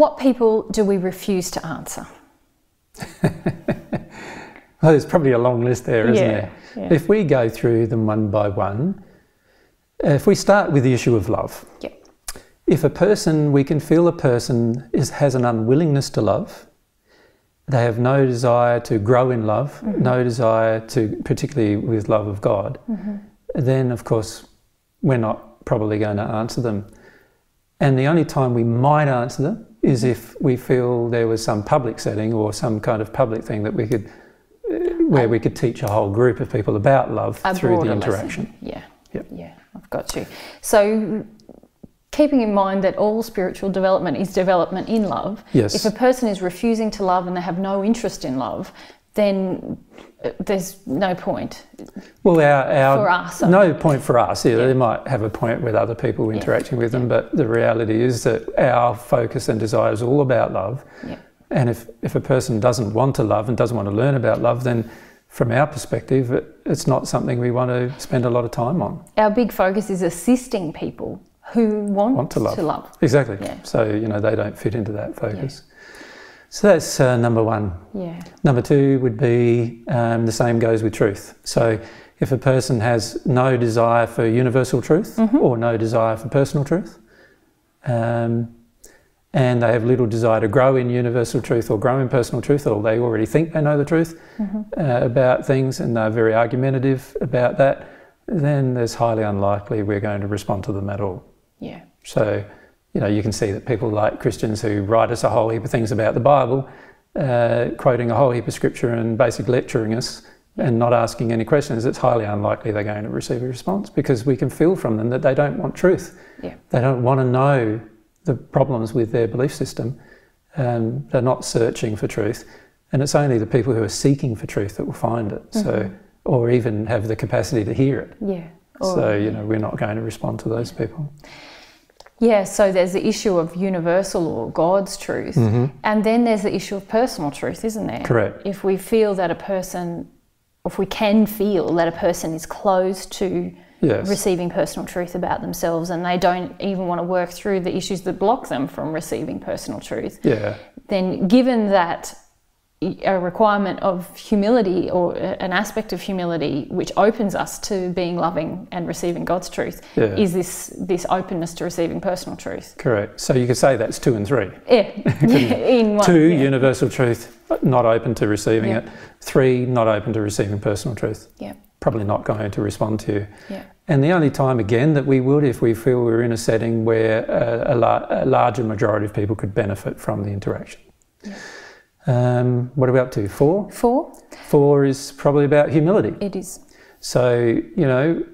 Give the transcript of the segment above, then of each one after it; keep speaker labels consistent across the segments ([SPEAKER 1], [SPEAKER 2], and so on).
[SPEAKER 1] what people do we refuse to answer?
[SPEAKER 2] well, there's probably a long list there, isn't
[SPEAKER 1] Yeah,
[SPEAKER 2] there?
[SPEAKER 1] yeah.
[SPEAKER 2] If we go through them one by one, if we start with the issue of love, if a person, we can feel a person is, has an unwillingness to love, they have no desire to grow in love, mm-hmm. no desire to, particularly with love of God, mm-hmm. then of course we're not probably going to answer them. And the only time we might answer them is if we feel there was some public setting or some kind of public thing that we could, uh, where we could teach a whole group of people about love
[SPEAKER 1] A
[SPEAKER 2] through the interaction.
[SPEAKER 1] lesson. Yeah.
[SPEAKER 2] Yep.
[SPEAKER 1] Yeah, I've got you. So, keeping in mind that all spiritual development is development in love,
[SPEAKER 2] Yes.
[SPEAKER 1] if a person is refusing to love and they have no interest in love, then there's no point.
[SPEAKER 2] Well, our, our
[SPEAKER 1] For us,
[SPEAKER 2] no point for us. Yeah, they might have a point with other people interacting with them, but the reality is that our focus and desire is all about love.
[SPEAKER 1] Yeah.
[SPEAKER 2] And if, if a person doesn't want to love and doesn't want to learn about love, then from our perspective, it, it's not something we want to spend a lot of time on.
[SPEAKER 1] Our big focus is assisting people who want,
[SPEAKER 2] Want to love.
[SPEAKER 1] To love.
[SPEAKER 2] Exactly.
[SPEAKER 1] Yeah.
[SPEAKER 2] So, you know, they don't fit into that focus. So that's uh, number one.
[SPEAKER 1] Yeah.
[SPEAKER 2] Number two would be um, the same goes with truth. So if a person has no desire for universal truth or no desire for personal truth, um, and they have little desire to grow in universal truth or grow in personal truth, or they already think they know the truth uh, about things and they're very argumentative about that, then it's highly unlikely we're going to respond to them at all.
[SPEAKER 1] Yeah.
[SPEAKER 2] So, you know, you can see that people like Christians who write us a whole heap of things about the Bible, uh, quoting a whole heap of scripture and basically lecturing us and not asking any questions, it's highly unlikely they're going to receive a response because we can feel from them that they don't want truth.
[SPEAKER 1] Yeah.
[SPEAKER 2] They don't want to know the problems with their belief system. Um, they're not searching for truth. And it's only the people who are seeking for truth that will find it. So, or even have the capacity to hear it.
[SPEAKER 1] Yeah. Or-
[SPEAKER 2] so, you know, we're not going to respond to those people.
[SPEAKER 1] Yeah, so there's the issue of universal or God's truth, and then there's the issue of personal truth, isn't there?
[SPEAKER 2] Mm-hmm. Correct.
[SPEAKER 1] If we feel that a person, if we can feel that a person is closed to
[SPEAKER 2] Yes.
[SPEAKER 1] receiving personal truth about themselves and they don't even want to work through the issues that block them from receiving personal truth,
[SPEAKER 2] Yeah.
[SPEAKER 1] then given that a requirement of humility or an aspect of humility which opens us to being loving and receiving God's truth
[SPEAKER 2] Yeah.
[SPEAKER 1] is this this openness to receiving personal truth.
[SPEAKER 2] Correct. So you could say that's two and three.
[SPEAKER 1] Yeah, yeah in one.
[SPEAKER 2] two,
[SPEAKER 1] yeah.
[SPEAKER 2] universal truth, not open to receiving
[SPEAKER 1] Yeah.
[SPEAKER 2] it. Three, not open to receiving personal truth.
[SPEAKER 1] Yeah,
[SPEAKER 2] Probably not going to respond to you.
[SPEAKER 1] yeah,
[SPEAKER 2] And the only time again that we would, if we feel we're in a setting where a, a, la- a larger majority of people could benefit from the interaction. Um, what are we up to? Four?
[SPEAKER 1] Four,
[SPEAKER 2] Four is probably about humility.
[SPEAKER 1] it is.
[SPEAKER 2] So, you know,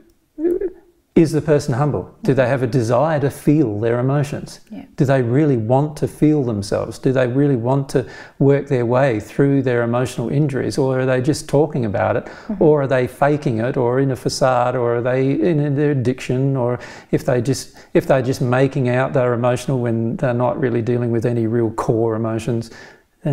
[SPEAKER 2] is the person humble? Do they have a desire to feel their emotions?
[SPEAKER 1] Yeah.
[SPEAKER 2] Do they really want to feel themselves? Do they really want to work their way through their emotional injuries? Or are they just talking about it? Or are they faking it or in a facade? Or are they in their addiction? Or if they just if they're just making out they're emotional when they're not really dealing with any real core emotions,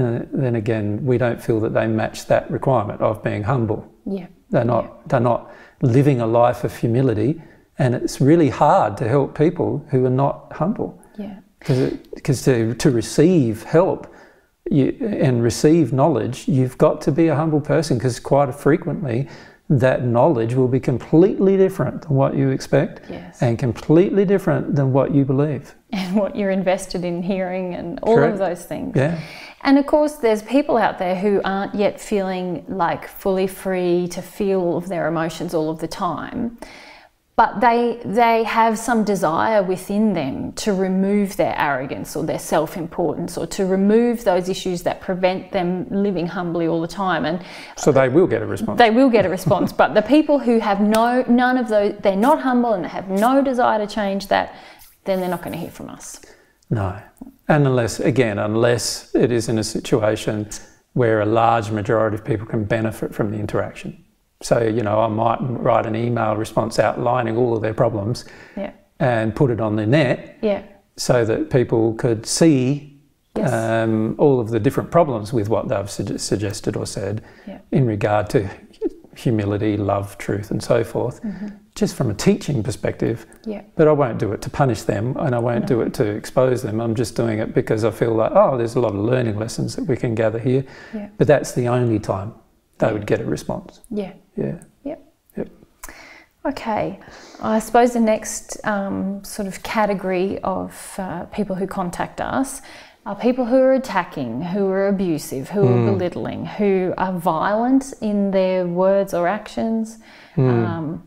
[SPEAKER 2] then, then again, we don't feel that they match that requirement of being humble.
[SPEAKER 1] Yeah,
[SPEAKER 2] They're not, they're not living a life of humility, and it's really hard to help people who are not humble.
[SPEAKER 1] yeah,
[SPEAKER 2] Because to, to receive help you, and receive knowledge, you've got to be a humble person because quite frequently that knowledge will be completely different than what you expect
[SPEAKER 1] yes.
[SPEAKER 2] and completely different than what you believe.
[SPEAKER 1] And what you're invested in hearing and all
[SPEAKER 2] Correct.
[SPEAKER 1] of those things.
[SPEAKER 2] Yeah.
[SPEAKER 1] And of course, there's people out there who aren't yet feeling like fully free to feel of their emotions all of the time. But they, they have some desire within them to remove their arrogance or their self importance or to remove those issues that prevent them living humbly all the time. And
[SPEAKER 2] So they will get a response.
[SPEAKER 1] they will get a response. but the people who have no, none of those, they're not humble and they have no desire to change that, then they're not going to hear from us.
[SPEAKER 2] No. And unless, again, unless it is in a situation where a large majority of people can benefit from the interaction. So, you know, I might write an email response outlining all of their problems
[SPEAKER 1] Yeah.
[SPEAKER 2] and put it on the net
[SPEAKER 1] Yeah.
[SPEAKER 2] so that people could see
[SPEAKER 1] Yes.
[SPEAKER 2] um, all of the different problems with what they've sugge- suggested or said
[SPEAKER 1] Yeah.
[SPEAKER 2] in regard to humility, love, truth, and so forth, just from a teaching perspective.
[SPEAKER 1] Yeah.
[SPEAKER 2] But I won't do it to punish them and I won't do it to expose them. I'm just doing it because I feel like, oh, there's a lot of learning lessons that we can gather here.
[SPEAKER 1] Yeah.
[SPEAKER 2] But that's the only time they would get a response.
[SPEAKER 1] Yeah.
[SPEAKER 2] Yeah.
[SPEAKER 1] Yep.
[SPEAKER 2] Yep.
[SPEAKER 1] Okay. I suppose the next um, sort of category of uh, people who contact us are people who are attacking, who are abusive, who are belittling, who are violent in their words or actions. Um,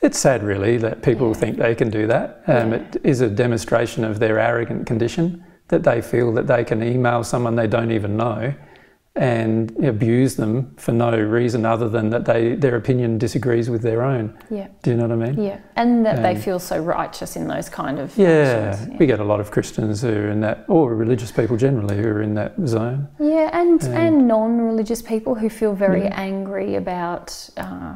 [SPEAKER 2] It's sad, really, that people
[SPEAKER 1] Yeah.
[SPEAKER 2] think they can do that. Um,
[SPEAKER 1] Yeah.
[SPEAKER 2] It is a demonstration of their arrogant condition that they feel that they can email someone they don't even know and abuse them for no reason other than that they their opinion disagrees with their own.
[SPEAKER 1] yeah.
[SPEAKER 2] Do you know what I mean?
[SPEAKER 1] Yeah. And that they
[SPEAKER 2] Um,
[SPEAKER 1] feel so righteous in those kind of
[SPEAKER 2] Yeah,
[SPEAKER 1] actions.
[SPEAKER 2] we get a lot of Christians who are in that, or religious people generally who are in that zone.
[SPEAKER 1] Yeah, and,
[SPEAKER 2] Um,
[SPEAKER 1] and non-religious people who feel very
[SPEAKER 2] Yeah.
[SPEAKER 1] angry about uh,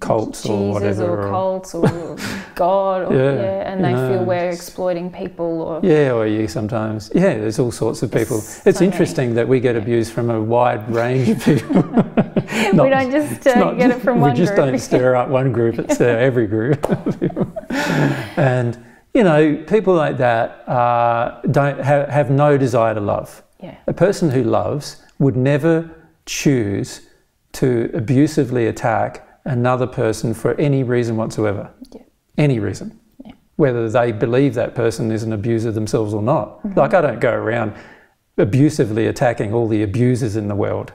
[SPEAKER 2] Cults or whatever,
[SPEAKER 1] or cults or God, or,
[SPEAKER 2] Yeah,
[SPEAKER 1] yeah, and they
[SPEAKER 2] know,
[SPEAKER 1] feel we're exploiting people. Or
[SPEAKER 2] Yeah, or you sometimes. Yeah, there's all sorts of people.
[SPEAKER 1] There's
[SPEAKER 2] It's
[SPEAKER 1] so many.
[SPEAKER 2] interesting that we get abused from a wide range of people.
[SPEAKER 1] we don't just uh,
[SPEAKER 2] not-
[SPEAKER 1] get it from one.
[SPEAKER 2] we just
[SPEAKER 1] group.
[SPEAKER 2] don't stir up one group; it's uh, every group. and you know, people like that uh, don't have, have no desire to love.
[SPEAKER 1] yeah,
[SPEAKER 2] A person who loves would never choose to abusively attack another person for any reason whatsoever.
[SPEAKER 1] Yeah.
[SPEAKER 2] Any reason.
[SPEAKER 1] Yeah.
[SPEAKER 2] Whether they believe that person is an abuser themselves or not.
[SPEAKER 1] Mm-hmm.
[SPEAKER 2] Like, I don't go around abusively attacking all the abusers in the world.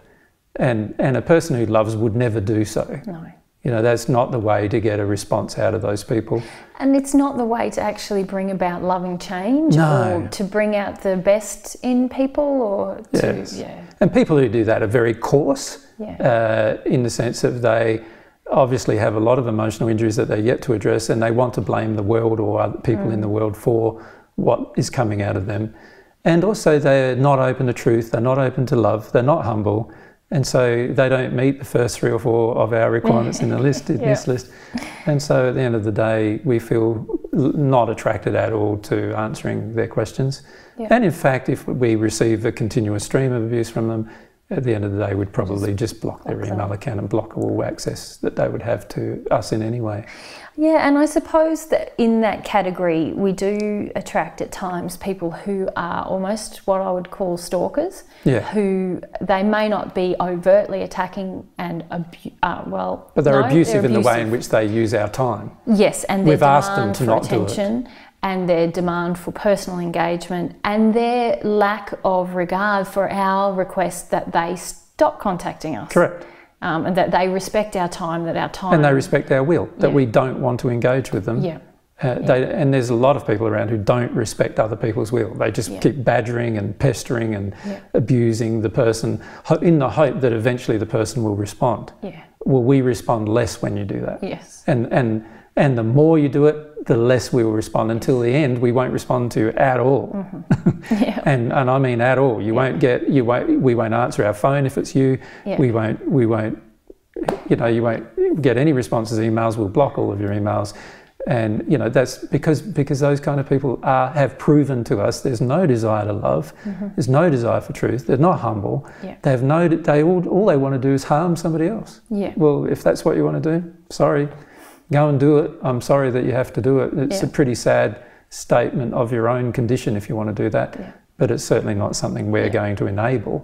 [SPEAKER 2] And, and a person who loves would never do so.
[SPEAKER 1] no.
[SPEAKER 2] You know, that's not the way to get a response out of those people.
[SPEAKER 1] And it's not the way to actually bring about loving change
[SPEAKER 2] No.
[SPEAKER 1] or to bring out the best in people or to,
[SPEAKER 2] Yes.
[SPEAKER 1] yeah,
[SPEAKER 2] And people who do that are very coarse.
[SPEAKER 1] yeah,
[SPEAKER 2] uh, in the sense that they obviously have a lot of emotional injuries that they're yet to address and they want to blame the world or other people in the mm. world for what is coming out of them. And also, they're not open to truth, they're not open to love, they're not humble. And so they don't meet the first three or four of our requirements in the list, in this list. And so at the end of the day, we feel not attracted at all to answering their questions.
[SPEAKER 1] Yeah.
[SPEAKER 2] And in fact, if we receive a continuous stream of abuse from them, at the end of the day, we'd probably just block their
[SPEAKER 1] block them.
[SPEAKER 2] email account and block all access that they would have to us in any way.
[SPEAKER 1] Yeah, and I suppose that in that category, we do attract at times people who are almost what I would call stalkers,
[SPEAKER 2] Yeah.
[SPEAKER 1] who they may not be overtly attacking and abu- uh, well,
[SPEAKER 2] But they're
[SPEAKER 1] no,
[SPEAKER 2] abusive in the way in which they use our time.
[SPEAKER 1] Yes, and
[SPEAKER 2] We've asked them to not do it.
[SPEAKER 1] And their demand for personal engagement and their lack of regard for our request that they stop contacting us.
[SPEAKER 2] Correct.
[SPEAKER 1] Um, and that they respect our time, that our time.
[SPEAKER 2] And they respect our will, that
[SPEAKER 1] Yeah.
[SPEAKER 2] we don't want to engage with them.
[SPEAKER 1] Yeah.
[SPEAKER 2] Uh, they, and there's a lot of people around who don't respect other people's will. They just
[SPEAKER 1] Yeah.
[SPEAKER 2] keep badgering and pestering and
[SPEAKER 1] Yeah.
[SPEAKER 2] abusing the person in the hope that eventually the person will respond.
[SPEAKER 1] Yeah.
[SPEAKER 2] Well, we respond less when you do that.
[SPEAKER 1] Yes.
[SPEAKER 2] And, and, and the more you do it, the less we will respond. Until the end, we won't respond to you at all.
[SPEAKER 1] Mm-hmm. Yeah.
[SPEAKER 2] and, and I mean at all. You won't get, you won't, we won't answer our phone if it's you.
[SPEAKER 1] Yeah.
[SPEAKER 2] We won't, we won't, you know, you won't get any responses emails. We'll block all of your emails. And, you know, that's because, because those kind of people are, have proven to us there's no desire to love. There's no desire for truth. They're not humble.
[SPEAKER 1] Yeah.
[SPEAKER 2] They have no, they all, all they want to do is harm somebody else.
[SPEAKER 1] Yeah.
[SPEAKER 2] Well, if that's what you want to do, sorry, go and do it. I'm sorry that you have to do it. It's
[SPEAKER 1] Yeah.
[SPEAKER 2] a pretty sad statement of your own condition if you want to do that.
[SPEAKER 1] Yeah.
[SPEAKER 2] But it's certainly not something we're
[SPEAKER 1] Yeah.
[SPEAKER 2] going to enable.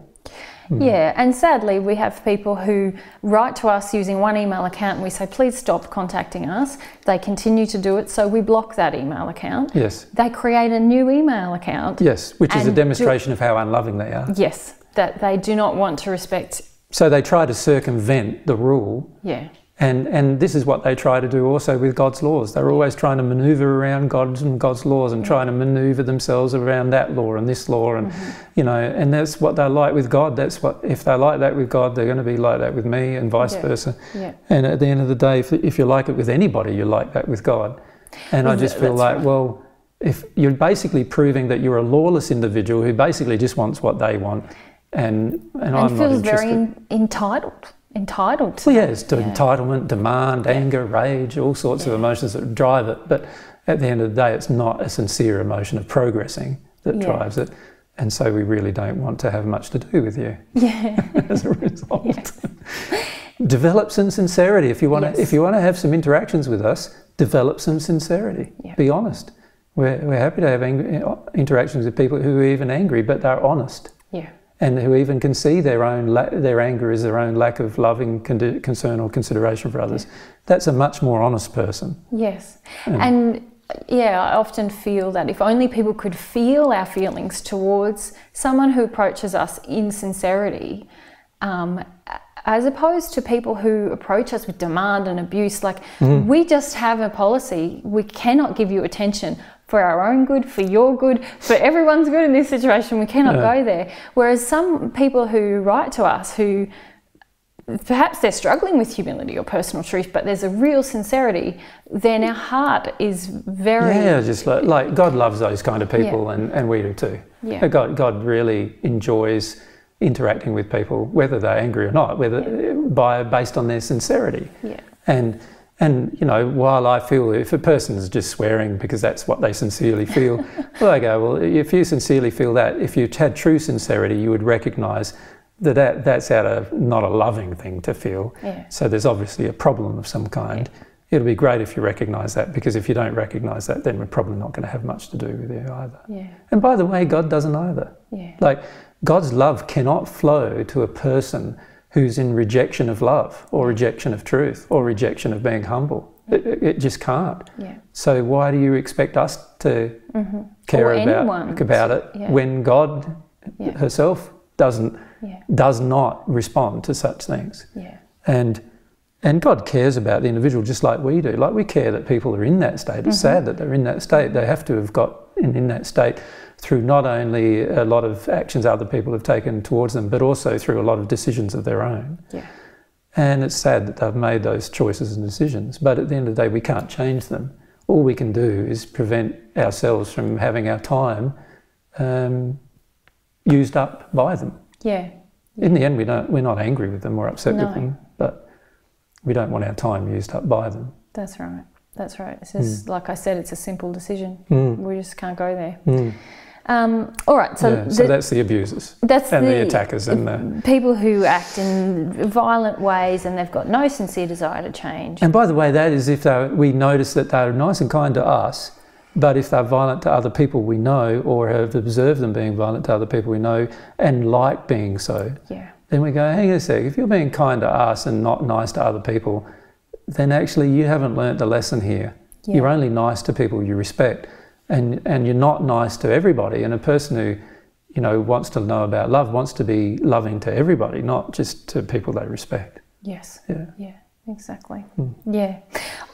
[SPEAKER 2] Hmm.
[SPEAKER 1] Yeah, and sadly, we have people who write to us using one email account and we say, please stop contacting us. They continue to do it, so we block that email account.
[SPEAKER 2] Yes.
[SPEAKER 1] They create a new email account.
[SPEAKER 2] Yes, which is a demonstration of how unloving they are.
[SPEAKER 1] Yes, that they do not want to respect.
[SPEAKER 2] So they try to circumvent the rule.
[SPEAKER 1] Yeah,
[SPEAKER 2] And, and this is what they try to do also with God's laws. They're always trying to maneuver around God's and God's laws and trying to maneuver themselves around that law and this law. And, mm-hmm. you know, and that's what they're like with God. That's what, if they're like that with God, they're going to be like that with me and vice
[SPEAKER 1] Yeah.
[SPEAKER 2] versa.
[SPEAKER 1] yeah,
[SPEAKER 2] And at the end of the day, if, if you like it with anybody, you like that with God. And I just feel like,
[SPEAKER 1] right.
[SPEAKER 2] well, if you're basically proving that you're a lawless individual who basically just wants what they want, and and,
[SPEAKER 1] and
[SPEAKER 2] I'm not
[SPEAKER 1] feels very entitled, entitled. To
[SPEAKER 2] Well, yes, to
[SPEAKER 1] Yeah.
[SPEAKER 2] entitlement, demand, anger, rage, all sorts of emotions that drive it. But at the end of the day, it's not a sincere emotion of progressing that
[SPEAKER 1] Yeah.
[SPEAKER 2] drives it. And so we really don't want to have much to do with you
[SPEAKER 1] Yeah.
[SPEAKER 2] as a result. develop some sincerity. If you want
[SPEAKER 1] Yes.
[SPEAKER 2] to, if you want to have some interactions with us, develop some sincerity.
[SPEAKER 1] Yeah.
[SPEAKER 2] Be honest. We're, we're happy to have angry, uh, interactions with people who are even angry, but they're honest
[SPEAKER 1] Yeah.
[SPEAKER 2] And who even can see their own la- their anger as their own lack of loving con- concern or consideration for others. That's a much more honest person.
[SPEAKER 1] Yes. And yeah, I often feel that if only people could feel our feelings towards someone who approaches us in sincerity, um, as opposed to people who approach us with demand and abuse, like we just have a policy. We cannot give you attention for our own good, for your good, for everyone's good in this situation. We cannot
[SPEAKER 2] Yeah.
[SPEAKER 1] go there. Whereas some people who write to us who perhaps they're struggling with humility or personal truth, but there's a real sincerity, then our heart is very.
[SPEAKER 2] Yeah, just like, like God loves those kind of people, and, and we do too.
[SPEAKER 1] Yeah.
[SPEAKER 2] God, God really enjoys interacting with people, whether they're angry or not, whether by based on their sincerity.
[SPEAKER 1] Yeah.
[SPEAKER 2] And and you know, while I feel if a person is just swearing because that's what they sincerely feel, well, I go, well, if you sincerely feel that, if you had true sincerity, you would recognise that, that that's out of not a loving thing to feel.
[SPEAKER 1] Yeah.
[SPEAKER 2] So there's obviously a problem of some kind. It'll be great if you recognise that because if you don't recognise that, then we're probably not going to have much to do with you either.
[SPEAKER 1] Yeah.
[SPEAKER 2] And by the way, God doesn't either.
[SPEAKER 1] Yeah.
[SPEAKER 2] Like God's love cannot flow to a person who's in rejection of love or rejection of truth or rejection of being humble. It, it- just can't.
[SPEAKER 1] Yeah.
[SPEAKER 2] So why do you expect us to mm-hmm. care
[SPEAKER 1] Or
[SPEAKER 2] about
[SPEAKER 1] anyone
[SPEAKER 2] about it
[SPEAKER 1] yeah.
[SPEAKER 2] when God
[SPEAKER 1] Yeah.
[SPEAKER 2] herself doesn't does not respond to such things?
[SPEAKER 1] Yeah.
[SPEAKER 2] And and God cares about the individual just like we do. Like we care that people are in that state. It's mm-hmm. sad that they're in that state. They have to have got in, in that state through not only a lot of actions other people have taken towards them, but also through a lot of decisions of their own.
[SPEAKER 1] Yeah.
[SPEAKER 2] And it's sad that they've made those choices and decisions. But at the end of the day, we can't change them. All we can do is prevent ourselves from having our time um, used up by them.
[SPEAKER 1] Yeah.
[SPEAKER 2] In the end, we don't, we're not angry with them or upset
[SPEAKER 1] No.
[SPEAKER 2] with them, but we don't want our time used up by them.
[SPEAKER 1] That's right. That's right. It's just, like I said, it's a simple decision.
[SPEAKER 2] Mm.
[SPEAKER 1] We just can't go there.
[SPEAKER 2] Mm.
[SPEAKER 1] Um, all right. So,
[SPEAKER 2] yeah, so
[SPEAKER 1] the-
[SPEAKER 2] that's the abusers
[SPEAKER 1] that's
[SPEAKER 2] and the,
[SPEAKER 1] the
[SPEAKER 2] attackers and the.
[SPEAKER 1] people who act in violent ways and they've got no sincere desire to change.
[SPEAKER 2] And by the way, that is if they we notice that they're nice and kind to us, but if they're violent to other people we know or have observed them being violent to other people we know and like being so,
[SPEAKER 1] Yeah.
[SPEAKER 2] then we go, hang on a sec, if you're being kind to us and not nice to other people, then actually you haven't learnt the lesson here.
[SPEAKER 1] Yeah.
[SPEAKER 2] You're only nice to people you respect, and, and you're not nice to everybody. And a person who, you know, wants to know about love wants to be loving to everybody, not just to people they respect.
[SPEAKER 1] Yes.
[SPEAKER 2] Yeah.
[SPEAKER 1] Yeah. Exactly.
[SPEAKER 2] Hmm.
[SPEAKER 1] Yeah.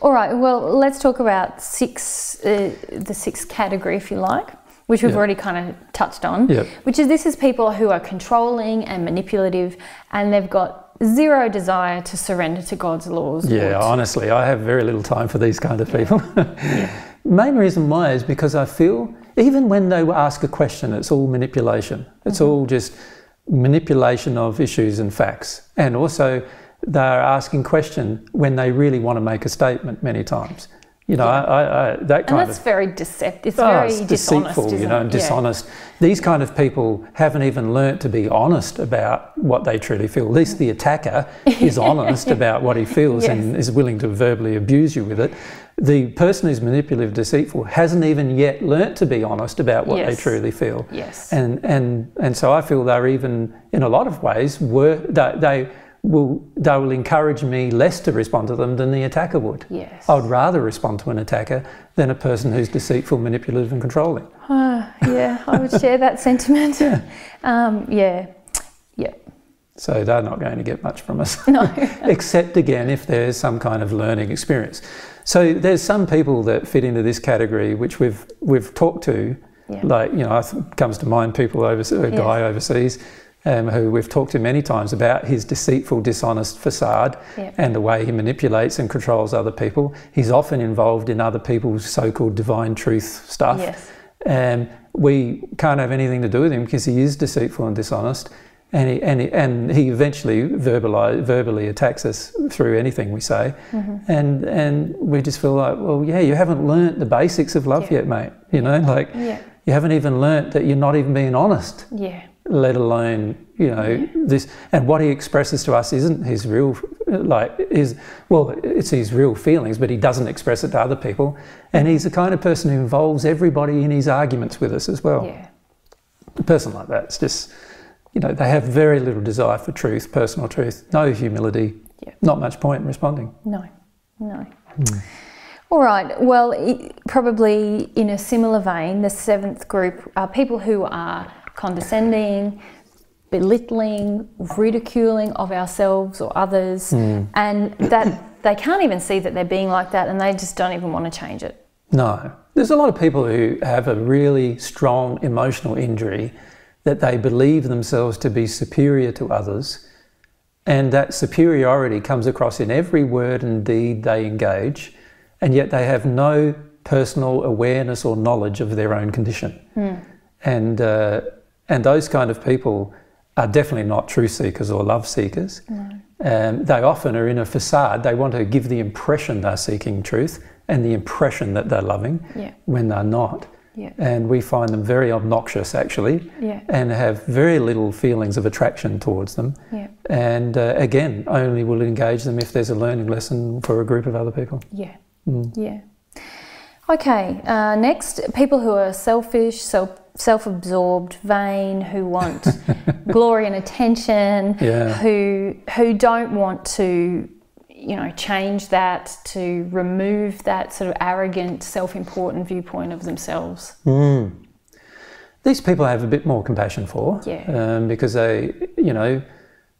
[SPEAKER 1] All right. Well, let's talk about six, uh, the sixth category, if you like, which we've
[SPEAKER 2] Yeah.
[SPEAKER 1] already kind of touched on.
[SPEAKER 2] Yep.
[SPEAKER 1] Which is this is people who are controlling and manipulative, and they've got zero desire to surrender to God's laws.
[SPEAKER 2] Yeah, honestly, I have very little time for these kind of people. Main reason why is because I feel even when they ask a question, it's all manipulation. It's mm-hmm. all just manipulation of issues and facts. And also, they're asking question when they really want to make a statement many times. You know, I, I, I, that
[SPEAKER 1] And that's
[SPEAKER 2] of
[SPEAKER 1] very deceptive. It's
[SPEAKER 2] Oh,
[SPEAKER 1] very
[SPEAKER 2] it's deceitful, you know, and
[SPEAKER 1] Yeah.
[SPEAKER 2] dishonest. These kind of people haven't even learnt to be honest about what they truly feel. At least the attacker is honest about what he feels and is willing to verbally abuse you with it. The person who's manipulative, deceitful, hasn't even yet learnt to be honest about what they truly feel.
[SPEAKER 1] Yes.
[SPEAKER 2] And and and so I feel they're even in a lot of ways were they, they will they will encourage me less to respond to them than the attacker would.
[SPEAKER 1] Yes.
[SPEAKER 2] I would rather respond to an attacker than a person who's deceitful, manipulative, and controlling.
[SPEAKER 1] Ah, yeah, I would share that sentiment.
[SPEAKER 2] Yeah.
[SPEAKER 1] Um, yeah. Yeah.
[SPEAKER 2] So they're not going to get much from us.
[SPEAKER 1] No.
[SPEAKER 2] Except again if there's some kind of learning experience. So there's some people that fit into this category which we've we've talked to,
[SPEAKER 1] Yeah.
[SPEAKER 2] like you know, comes to mind people overseas, a guy overseas. Um, who we've talked to many times about his deceitful, dishonest facade
[SPEAKER 1] Yeah.
[SPEAKER 2] and the way he manipulates and controls other people. He's often involved in other people's so called divine truth stuff.
[SPEAKER 1] Yes.
[SPEAKER 2] and we can't have anything to do with him because he is deceitful and dishonest, and he and he, and he eventually verbally attacks us through anything we say,
[SPEAKER 1] Mm-hmm.
[SPEAKER 2] and and we just feel like, well, yeah, you haven't learnt the basics of love
[SPEAKER 1] Yeah.
[SPEAKER 2] yet, mate. You know, like
[SPEAKER 1] Yeah.
[SPEAKER 2] you haven't even learnt that you're not even being honest,
[SPEAKER 1] Yeah.
[SPEAKER 2] let alone you know this. And what he expresses to us isn't his real like is well it's his real feelings but he doesn't express it to other people and he's the kind of person who involves everybody in his arguments with us as well
[SPEAKER 1] Yeah.
[SPEAKER 2] a person like that it's just you know they have very little desire for truth personal truth no humility
[SPEAKER 1] Yeah.
[SPEAKER 2] not much point in responding
[SPEAKER 1] No, no. Hmm. All right. Well, i probably in a similar vein, the seventh group are people who are condescending, belittling, ridiculing of ourselves or others, hmm. and that they can't even see that they're being like that, and they just don't even want to change it.
[SPEAKER 2] No. There's a lot of people who have a really strong emotional injury that they believe themselves to be superior to others, and that superiority comes across in every word and deed they engage, and yet they have no personal awareness or knowledge of their own condition. And, uh, and those kind of people are definitely not truth seekers or love seekers. Um, they often are in a facade. They want to give the impression they're seeking truth and the impression that they're loving
[SPEAKER 1] Yeah.
[SPEAKER 2] when they're not.
[SPEAKER 1] Yeah.
[SPEAKER 2] And we find them very obnoxious actually
[SPEAKER 1] Yeah.
[SPEAKER 2] and have very little feelings of attraction towards them.
[SPEAKER 1] Yeah.
[SPEAKER 2] And uh, again, only will engage them if there's a learning lesson for a group of other people.
[SPEAKER 1] Yeah. Yeah. Okay. Uh, next, people who are selfish, self self-absorbed, vain, who want glory and attention,
[SPEAKER 2] Yeah.
[SPEAKER 1] who who don't want to, you know, change that to remove that sort of arrogant, self-important viewpoint of themselves.
[SPEAKER 2] These people I have a bit more compassion for
[SPEAKER 1] Yeah.
[SPEAKER 2] um, because they, you know,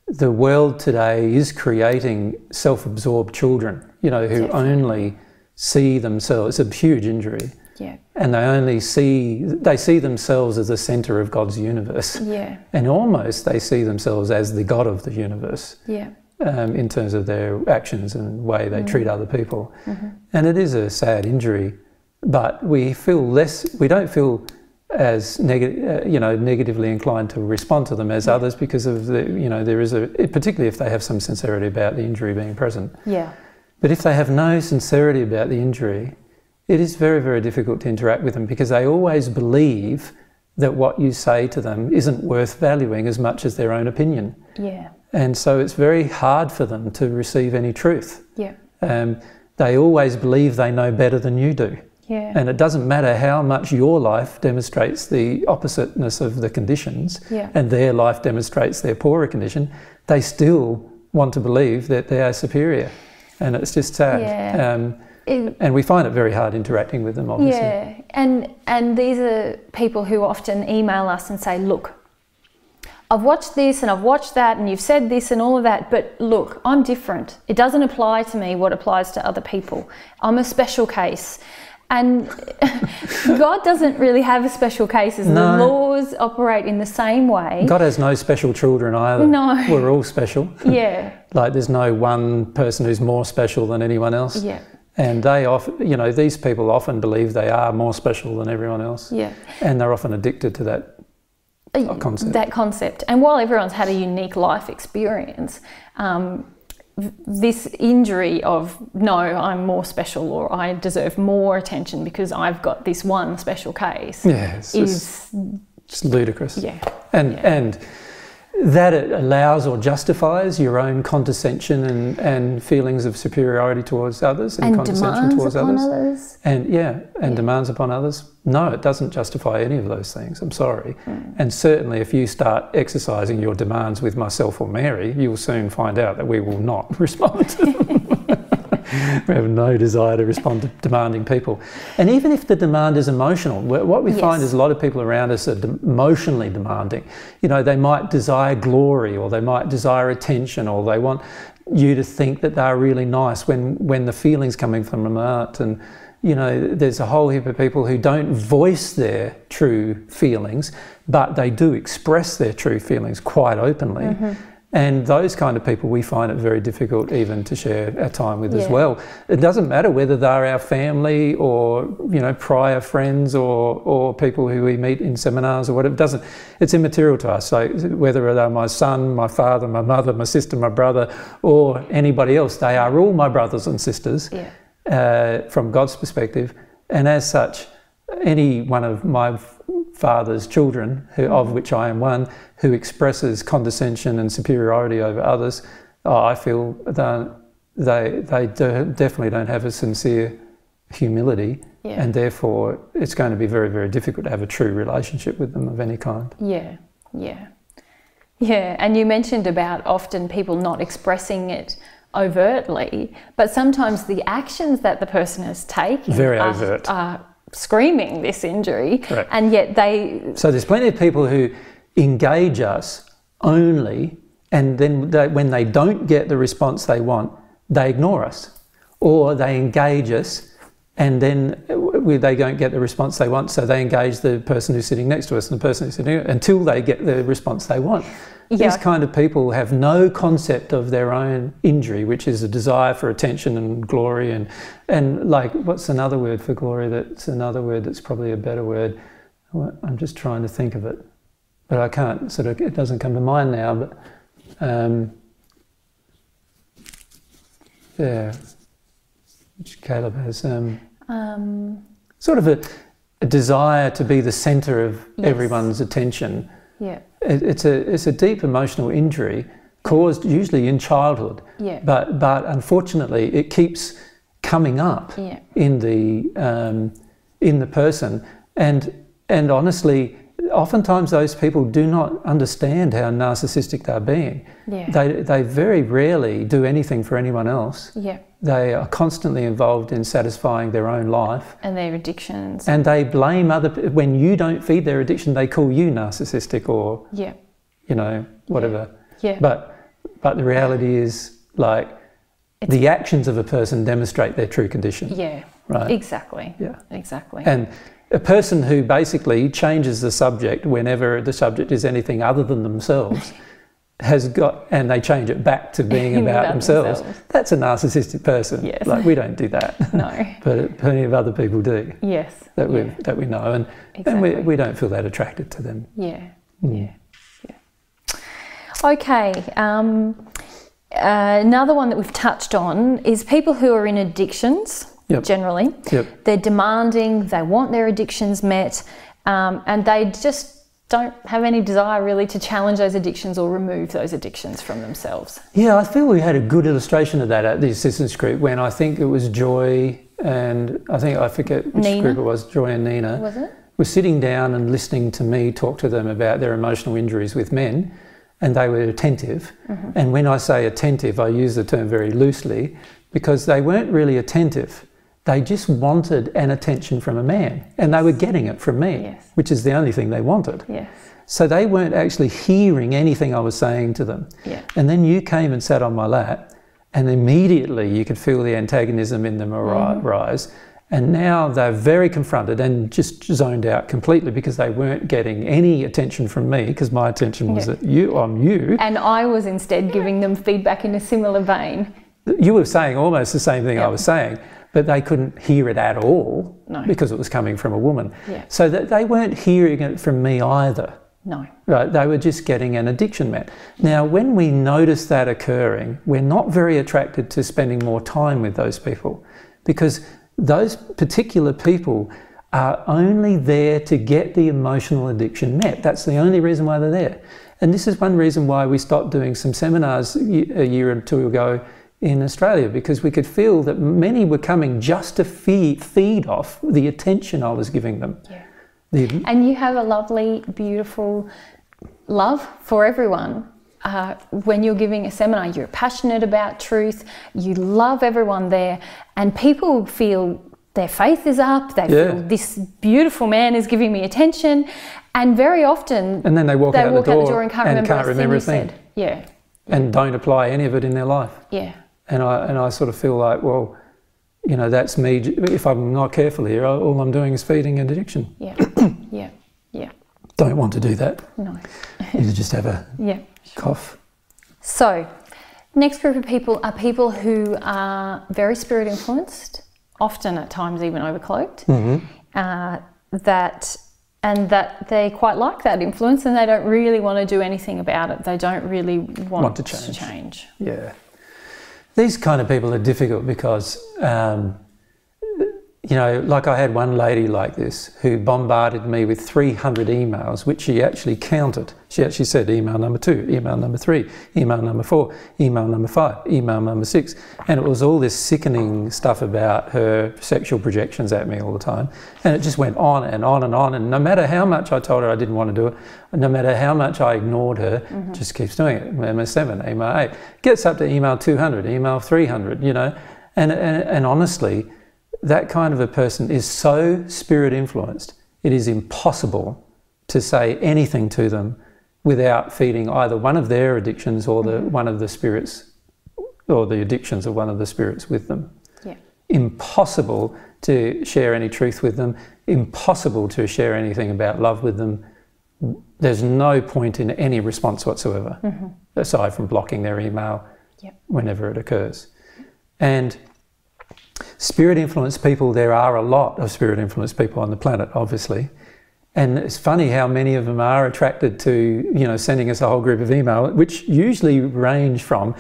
[SPEAKER 2] the world today is creating self absorbed children, you know, who
[SPEAKER 1] Definitely.
[SPEAKER 2] only see themselves. It's a huge injury.
[SPEAKER 1] Yeah.
[SPEAKER 2] And they only see, they see themselves as the center of God's universe.
[SPEAKER 1] Yeah.
[SPEAKER 2] And almost they see themselves as the God of the universe
[SPEAKER 1] Yeah.
[SPEAKER 2] Um, in terms of their actions and way they
[SPEAKER 1] Mm.
[SPEAKER 2] treat other people.
[SPEAKER 1] Mm-hmm.
[SPEAKER 2] And it is a sad injury, but we feel less, we don't feel as negative, uh, you know, negatively inclined to respond to them as others because of the, you know, there is a, particularly if they have some sincerity about the injury being present.
[SPEAKER 1] Yeah.
[SPEAKER 2] But if they have no sincerity about the injury, it is very, very difficult to interact with them because they always believe that what you say to them isn't worth valuing as much as their own opinion.
[SPEAKER 1] Yeah.
[SPEAKER 2] And so it's very hard for them to receive any truth.
[SPEAKER 1] Yeah.
[SPEAKER 2] Um, they always believe they know better than you do.
[SPEAKER 1] Yeah.
[SPEAKER 2] And it doesn't matter how much your life demonstrates the oppositeness of the conditions
[SPEAKER 1] Yeah.
[SPEAKER 2] and their life demonstrates their poorer condition, they still want to believe that they are superior. And it's just sad.
[SPEAKER 1] Yeah.
[SPEAKER 2] Um,
[SPEAKER 1] It-
[SPEAKER 2] and we find it very hard interacting with them, obviously.
[SPEAKER 1] Yeah, and and these are people who often email us and say, "Look, I've watched this and I've watched that, and you've said this and all of that, but look, I'm different. It doesn't apply to me what applies to other people. I'm a special case." And God doesn't really have a special cases.
[SPEAKER 2] No.
[SPEAKER 1] The laws operate in the same way.
[SPEAKER 2] God has no special children either.
[SPEAKER 1] No.
[SPEAKER 2] We're all special.
[SPEAKER 1] Yeah,
[SPEAKER 2] Like there's no one person who's more special than anyone else.
[SPEAKER 1] yeah,
[SPEAKER 2] And they often, you know, these people often believe they are more special than everyone else.
[SPEAKER 1] yeah.
[SPEAKER 2] And they're often addicted to that. Concept.
[SPEAKER 1] That concept. And while everyone's had a unique life experience, um, this injury of no, I'm more special or I deserve more attention because I've got this one special case
[SPEAKER 2] Yeah, it's just,
[SPEAKER 1] is
[SPEAKER 2] just ludicrous.
[SPEAKER 1] yeah,
[SPEAKER 2] And
[SPEAKER 1] yeah.
[SPEAKER 2] and that it allows or justifies your own condescension and, and feelings of superiority towards others and,
[SPEAKER 1] and
[SPEAKER 2] condescension
[SPEAKER 1] demands
[SPEAKER 2] towards
[SPEAKER 1] upon
[SPEAKER 2] others.
[SPEAKER 1] others.
[SPEAKER 2] And yeah, and
[SPEAKER 1] Yeah.
[SPEAKER 2] demands upon others. No, it doesn't justify any of those things. I'm sorry.
[SPEAKER 1] Hmm.
[SPEAKER 2] And certainly, if you start exercising your demands with myself or Mary, you will soon find out that we will not respond to them. we have no desire to respond to demanding people. And even if the demand is emotional, what we find is a lot of people around us are emotionally demanding. You know, they might desire glory or they might desire attention or they want you to think that they're really nice when, when the feelings coming from them aren't. And, you know, there's a whole heap of people who don't voice their true feelings, but they do express their true feelings quite openly.
[SPEAKER 1] Mm-hmm.
[SPEAKER 2] And those kind of people, we find it very difficult even to share our time with as well. It doesn't matter whether they're our family or you know prior friends or or people who we meet in seminars or whatever. It doesn't. It's immaterial to us. So whether they're my son, my father, my mother, my sister, my brother, or anybody else, they are all my brothers and sisters
[SPEAKER 1] Yeah,
[SPEAKER 2] uh, from God's perspective. And as such, any one of my father's children, who, of which I am one, who expresses condescension and superiority over others, oh, I feel that they they do, definitely don't have a sincere humility,
[SPEAKER 1] Yeah.
[SPEAKER 2] and therefore it's going to be very very difficult to have a true relationship with them of any kind.
[SPEAKER 1] Yeah, yeah. Yeah, and you mentioned about often people not expressing it overtly, but sometimes the actions that the person is taking
[SPEAKER 2] Very
[SPEAKER 1] are,
[SPEAKER 2] overt.
[SPEAKER 1] are screaming this injury,
[SPEAKER 2] Correct.
[SPEAKER 1] and yet they,
[SPEAKER 2] So there's plenty of people who engage us only, and then they, when they don't get the response they want, they ignore us, or they engage us, and then they don't get the response they want, so they engage the person who's sitting next to us and the person who's sitting until they get the response they want.
[SPEAKER 1] Yeah.
[SPEAKER 2] These kind of people have no concept of their own injury, which is a desire for attention and glory, and and like what's another word for glory? That's another word that's probably a better word. I'm just trying to think of it, but I can't. Sort of, it doesn't come to mind now. But um, yeah, which Caleb has um,
[SPEAKER 1] um,
[SPEAKER 2] sort of a, a desire to be the centre of
[SPEAKER 1] Yes.
[SPEAKER 2] everyone's attention.
[SPEAKER 1] yeah,
[SPEAKER 2] It, it's a it's a deep emotional injury caused usually in childhood,
[SPEAKER 1] yeah,
[SPEAKER 2] but but unfortunately it keeps coming up
[SPEAKER 1] yeah,
[SPEAKER 2] in the um, in the person, and and honestly, oftentimes those people do not understand how narcissistic they're being.
[SPEAKER 1] yeah,
[SPEAKER 2] They they very rarely do anything for anyone else.
[SPEAKER 1] yeah,
[SPEAKER 2] They are constantly involved in satisfying their own life,
[SPEAKER 1] and their addictions,
[SPEAKER 2] and they blame other. When you don't feed their addiction, they call you narcissistic or
[SPEAKER 1] yeah,
[SPEAKER 2] you know whatever.
[SPEAKER 1] yeah,
[SPEAKER 2] But but the reality is like the actions of a person demonstrate their true condition,
[SPEAKER 1] yeah,
[SPEAKER 2] right?
[SPEAKER 1] exactly,
[SPEAKER 2] Yeah.
[SPEAKER 1] exactly,
[SPEAKER 2] And a person who basically changes the subject whenever the subject is anything other than themselves has got, and they change it back to being about,
[SPEAKER 1] About
[SPEAKER 2] themselves,
[SPEAKER 1] themselves.
[SPEAKER 2] That's a narcissistic person.
[SPEAKER 1] Yes.
[SPEAKER 2] Like we don't do that,
[SPEAKER 1] no,
[SPEAKER 2] but plenty of other people do
[SPEAKER 1] yes,
[SPEAKER 2] that we
[SPEAKER 1] yeah,
[SPEAKER 2] that we know, and and we, we don't feel that attracted to them.
[SPEAKER 1] yeah,
[SPEAKER 2] Mm.
[SPEAKER 1] yeah, yeah. Okay. Um, uh, another one that we've touched on is people who are in addictions.
[SPEAKER 2] Yep.
[SPEAKER 1] Generally,
[SPEAKER 2] Yep.
[SPEAKER 1] they're demanding, they want their addictions met, um, and they just don't have any desire really to challenge those addictions or remove those addictions from themselves.
[SPEAKER 2] Yeah, I feel we had a good illustration of that at the assistance group when I think it was Joy and I think I forget which
[SPEAKER 1] Nina?
[SPEAKER 2] group it was, Joy and Nina.
[SPEAKER 1] Was it?
[SPEAKER 2] were sitting down and listening to me talk to them about their emotional injuries with men, and they were attentive. And when I say attentive, I use the term very loosely because they weren't really attentive. They just wanted an attention from a man, and they were getting it from me,
[SPEAKER 1] Yes.
[SPEAKER 2] which is the only thing they wanted.
[SPEAKER 1] Yes.
[SPEAKER 2] So they weren't actually hearing anything I was saying to them.
[SPEAKER 1] Yeah.
[SPEAKER 2] And then you came and sat on my lap, and immediately you could feel the antagonism in them ari- mm-hmm. rise. And now they're very confronted and just zoned out completely because they weren't getting any attention from me because my attention was
[SPEAKER 1] Yeah.
[SPEAKER 2] at you on you.
[SPEAKER 1] And I was instead giving them feedback in a similar vein.
[SPEAKER 2] You were saying almost the same thing I was saying, but they couldn't hear it at all
[SPEAKER 1] No.
[SPEAKER 2] because it was coming from a woman.
[SPEAKER 1] Yeah.
[SPEAKER 2] So that they weren't hearing it from me either.
[SPEAKER 1] No.
[SPEAKER 2] Right, they were just getting an addiction met. Now, when we notice that occurring, we're not very attracted to spending more time with those people because those particular people are only there to get the emotional addiction met. That's the only reason why they're there. And this is one reason why we stopped doing some seminars a year or two ago in Australia because we could feel that many were coming just to feed, feed off the attention I was giving them.
[SPEAKER 1] Yeah.
[SPEAKER 2] The,
[SPEAKER 1] And you have a lovely, beautiful love for everyone. Uh, when you're giving a seminar, you're passionate about truth, you love everyone there, and people feel their faith is up, they
[SPEAKER 2] Yeah.
[SPEAKER 1] feel this beautiful man is giving me attention, and very often
[SPEAKER 2] and then they walk,
[SPEAKER 1] they
[SPEAKER 2] out,
[SPEAKER 1] walk
[SPEAKER 2] the
[SPEAKER 1] out
[SPEAKER 2] door
[SPEAKER 1] the door and can't remember,
[SPEAKER 2] can't
[SPEAKER 1] a,
[SPEAKER 2] remember
[SPEAKER 1] thing
[SPEAKER 2] a thing.
[SPEAKER 1] said. Yeah,
[SPEAKER 2] and don't apply any of it in their life.
[SPEAKER 1] yeah,
[SPEAKER 2] And I and I sort of feel like, well, you know, that's me. If I'm not careful here, all I'm doing is feeding an addiction.
[SPEAKER 1] yeah, yeah, yeah.
[SPEAKER 2] Don't want to do that.
[SPEAKER 1] No,
[SPEAKER 2] You just have a
[SPEAKER 1] yeah.
[SPEAKER 2] cough.
[SPEAKER 1] So, next group of people are people who are very spirit influenced, often at times even overcloaked. Uh, that and that they quite like that influence, and they don't really want to do anything about it. They don't really want,
[SPEAKER 2] Want to change.
[SPEAKER 1] change.
[SPEAKER 2] Yeah. These kind of people are difficult because um, you know, like I had one lady like this who bombarded me with 300 emails, which she actually counted. She actually said email number two, email number three, email number four, email number five, email number six. And it was all this sickening stuff about her sexual projections at me all the time. And it just went on and on and on. And no matter how much I told her I didn't want to do it, no matter how much I ignored her, mm-hmm. just keeps doing it. Email seven, email eight, gets up to email 200, email 300, you know. And, and, and honestly, that kind of a person is so spirit influenced, it is impossible to say anything to them without feeding either one of their addictions or the mm-hmm. one of the spirits or the addictions of one of the spirits with them.
[SPEAKER 1] Yeah.
[SPEAKER 2] Impossible to share any truth with them, impossible to share anything about love with them. There's no point in any response whatsoever, mm-hmm. aside from blocking their email
[SPEAKER 1] yep.
[SPEAKER 2] whenever it occurs. And Spirit influenced people, there are a lot of spirit influenced people on the planet, obviously. And it's funny how many of them are attracted to, you know, sending us a whole group of email, which usually range from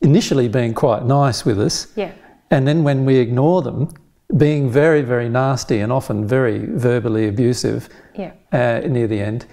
[SPEAKER 2] initially being quite nice with us.
[SPEAKER 1] Yeah.
[SPEAKER 2] And then when we ignore them, being very, very nasty and often very verbally abusive
[SPEAKER 1] yeah.
[SPEAKER 2] uh, near the end.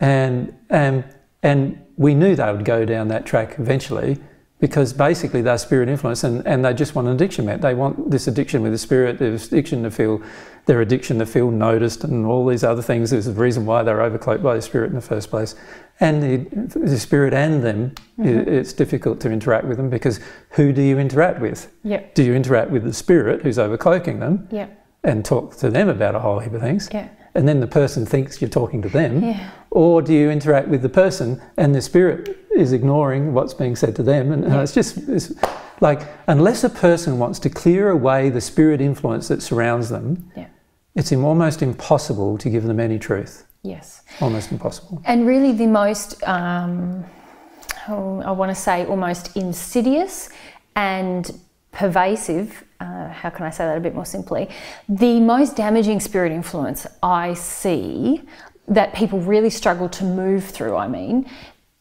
[SPEAKER 2] And, and, and we knew they would go down that track eventually because basically they're spirit influenced and, and they just want an addiction met. They want this addiction with the spirit, this addiction to feel their addiction to feel noticed and all these other things. There's a reason why they're overcloaked by the spirit in the first place. And the, the spirit and them, mm-hmm. it's difficult to interact with them because who do you interact with?
[SPEAKER 1] Yep.
[SPEAKER 2] Do you interact with the spirit who's overcloaking them
[SPEAKER 1] yep.
[SPEAKER 2] and talk to them about a whole heap of things?
[SPEAKER 1] Yep
[SPEAKER 2] and then the person thinks you're talking to them?
[SPEAKER 1] Yeah.
[SPEAKER 2] Or do you interact with the person and the spirit is ignoring what's being said to them? And it's just it's like, unless a person wants to clear away the spirit influence that surrounds them,
[SPEAKER 1] yeah.
[SPEAKER 2] it's almost impossible to give them any truth.
[SPEAKER 1] Yes.
[SPEAKER 2] Almost impossible.
[SPEAKER 1] And really, the most, um, oh, I want to say, almost insidious and pervasive, uh, how can I say that a bit more simply? The most damaging spirit influence I see that people really struggle to move through, I mean,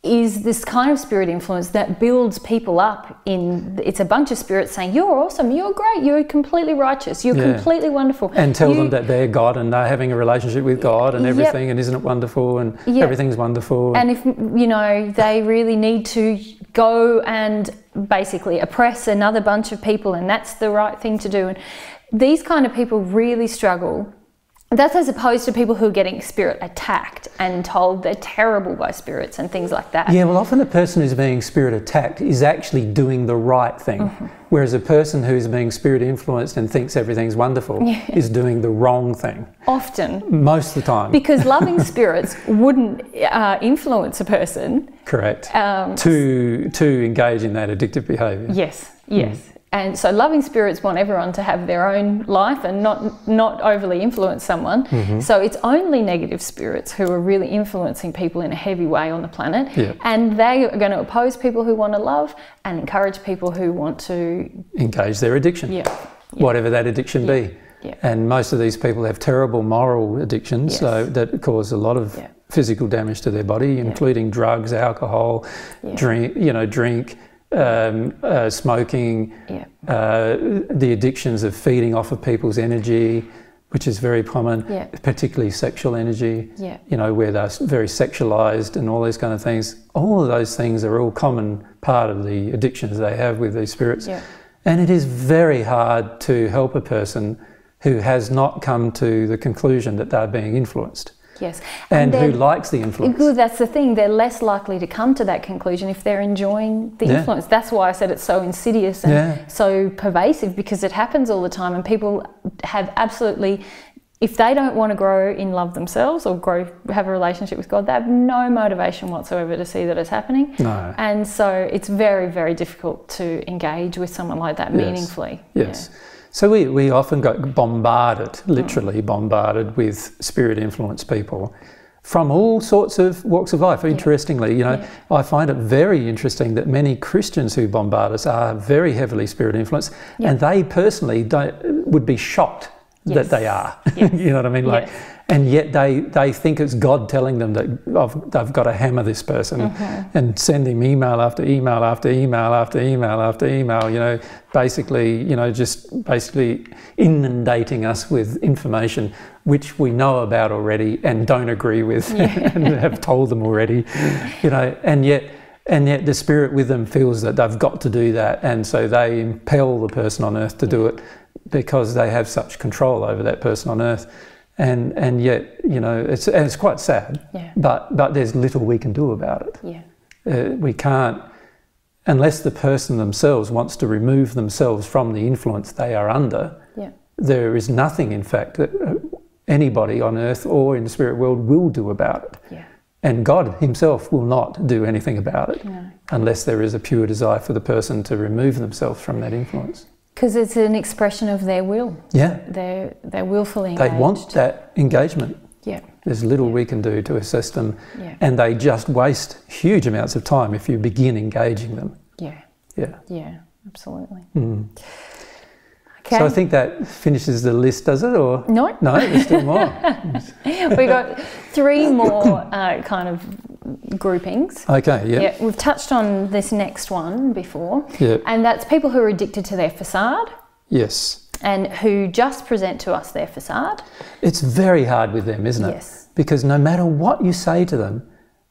[SPEAKER 1] is this kind of spirit influence that builds people up in it's a bunch of spirits saying you're awesome you're great you're completely righteous you're yeah. completely wonderful
[SPEAKER 2] and tell you, them that they're god and they're having a relationship with god and everything yep. and isn't it wonderful and yep. everything's wonderful
[SPEAKER 1] and if you know they really need to go and basically oppress another bunch of people and that's the right thing to do and these kind of people really struggle that's as opposed to people who are getting spirit attacked and told they're terrible by spirits and things like that.
[SPEAKER 2] Yeah, well, often a person who's being spirit attacked is actually doing the right thing, mm-hmm. whereas a person who's being spirit influenced and thinks everything's wonderful yeah. is doing the wrong thing.
[SPEAKER 1] Often.
[SPEAKER 2] Most of the time.
[SPEAKER 1] Because loving spirits wouldn't uh, influence a person.
[SPEAKER 2] Correct. Um, to, to engage in that addictive behaviour.
[SPEAKER 1] Yes, yes. Mm. And so loving spirits want everyone to have their own life and not not overly influence someone.
[SPEAKER 2] Mm-hmm.
[SPEAKER 1] So it's only negative spirits who are really influencing people in a heavy way on the planet.
[SPEAKER 2] Yeah.
[SPEAKER 1] And they are going to oppose people who want to love and encourage people who want to
[SPEAKER 2] engage their addiction.
[SPEAKER 1] Yeah.
[SPEAKER 2] yeah. Whatever that addiction
[SPEAKER 1] yeah.
[SPEAKER 2] be.
[SPEAKER 1] Yeah.
[SPEAKER 2] And most of these people have terrible moral addictions
[SPEAKER 1] yes.
[SPEAKER 2] so that cause a lot of physical damage to their body, including drugs, alcohol, drink, you know, drink, um, uh, smoking,
[SPEAKER 1] yeah.
[SPEAKER 2] uh, the addictions of feeding off of people's energy, which is very common,
[SPEAKER 1] yeah.
[SPEAKER 2] particularly sexual energy,
[SPEAKER 1] yeah.
[SPEAKER 2] you know, where they're very sexualized and all those kind of things. All of those things are all common part of the addictions they have with these spirits. And it is very hard to help a person who has not come to the conclusion that they're being influenced.
[SPEAKER 1] Yes.
[SPEAKER 2] And, and who likes the influence.
[SPEAKER 1] Good, that's the thing. They're less likely to come to that conclusion if they're enjoying the
[SPEAKER 2] yeah.
[SPEAKER 1] influence. That's why I said it's so insidious and
[SPEAKER 2] yeah.
[SPEAKER 1] so pervasive because it happens all the time and people have absolutely if they don't want to grow in love themselves or grow have a relationship with God, they have no motivation whatsoever to see that it's happening.
[SPEAKER 2] No.
[SPEAKER 1] And so it's very, very difficult to engage with someone like that
[SPEAKER 2] yes.
[SPEAKER 1] meaningfully.
[SPEAKER 2] Yes. Yeah. So we, we often got bombarded, literally mm. bombarded with spirit influenced people from all sorts of walks of life. Interestingly, you know,
[SPEAKER 1] yeah.
[SPEAKER 2] I find it very interesting that many Christians who bombard us are very heavily spirit influenced,
[SPEAKER 1] yeah.
[SPEAKER 2] and they personally would be shocked
[SPEAKER 1] Yes.
[SPEAKER 2] that they are.
[SPEAKER 1] Yes.
[SPEAKER 2] you know what I mean? Like,
[SPEAKER 1] Yes.
[SPEAKER 2] And yet they they think it's God telling them that I've, they've got to hammer this person
[SPEAKER 1] Mm-hmm.
[SPEAKER 2] and send him email after email after email after email after email. You know, basically, you know, just basically inundating us with information which we know about already and don't agree with and have told them already. You know, and yet and yet the spirit with them feels that they've got to do that and so they impel the person on earth to do it because they have such control over that person on earth and and yet you know it's and it's quite sad
[SPEAKER 1] Yeah.
[SPEAKER 2] but but there's little we can do about it
[SPEAKER 1] Yeah.
[SPEAKER 2] uh, we can't unless the person themselves wants to remove themselves from the influence they are under
[SPEAKER 1] Yeah.
[SPEAKER 2] there is nothing in fact that uh, anybody on earth or in the spirit world will do about it
[SPEAKER 1] Yeah.
[SPEAKER 2] and God Himself will not do anything about it
[SPEAKER 1] No.
[SPEAKER 2] unless there is a pure desire for the person to remove themselves from that influence.
[SPEAKER 1] Because it's an expression of their will.
[SPEAKER 2] Yeah,
[SPEAKER 1] They're they're willfully
[SPEAKER 2] they want that engagement.
[SPEAKER 1] Yeah.
[SPEAKER 2] There's little we can do to assist them,
[SPEAKER 1] Yeah.
[SPEAKER 2] and they just waste huge amounts of time if you begin engaging them.
[SPEAKER 1] Yeah.
[SPEAKER 2] Yeah.
[SPEAKER 1] Yeah. Absolutely.
[SPEAKER 2] Mm.
[SPEAKER 1] Okay.
[SPEAKER 2] So I think that finishes the list, does it? Or
[SPEAKER 1] no,
[SPEAKER 2] no, there's still more.
[SPEAKER 1] we got three more uh, kind of groupings.
[SPEAKER 2] Okay. Yeah.
[SPEAKER 1] Yeah, we've touched on this next one before,
[SPEAKER 2] Yeah.
[SPEAKER 1] and that's people who are addicted to their facade
[SPEAKER 2] Yes.
[SPEAKER 1] and who just present to us their facade.
[SPEAKER 2] It's very hard with them, isn't it?
[SPEAKER 1] Yes.
[SPEAKER 2] Because no matter what you say to them,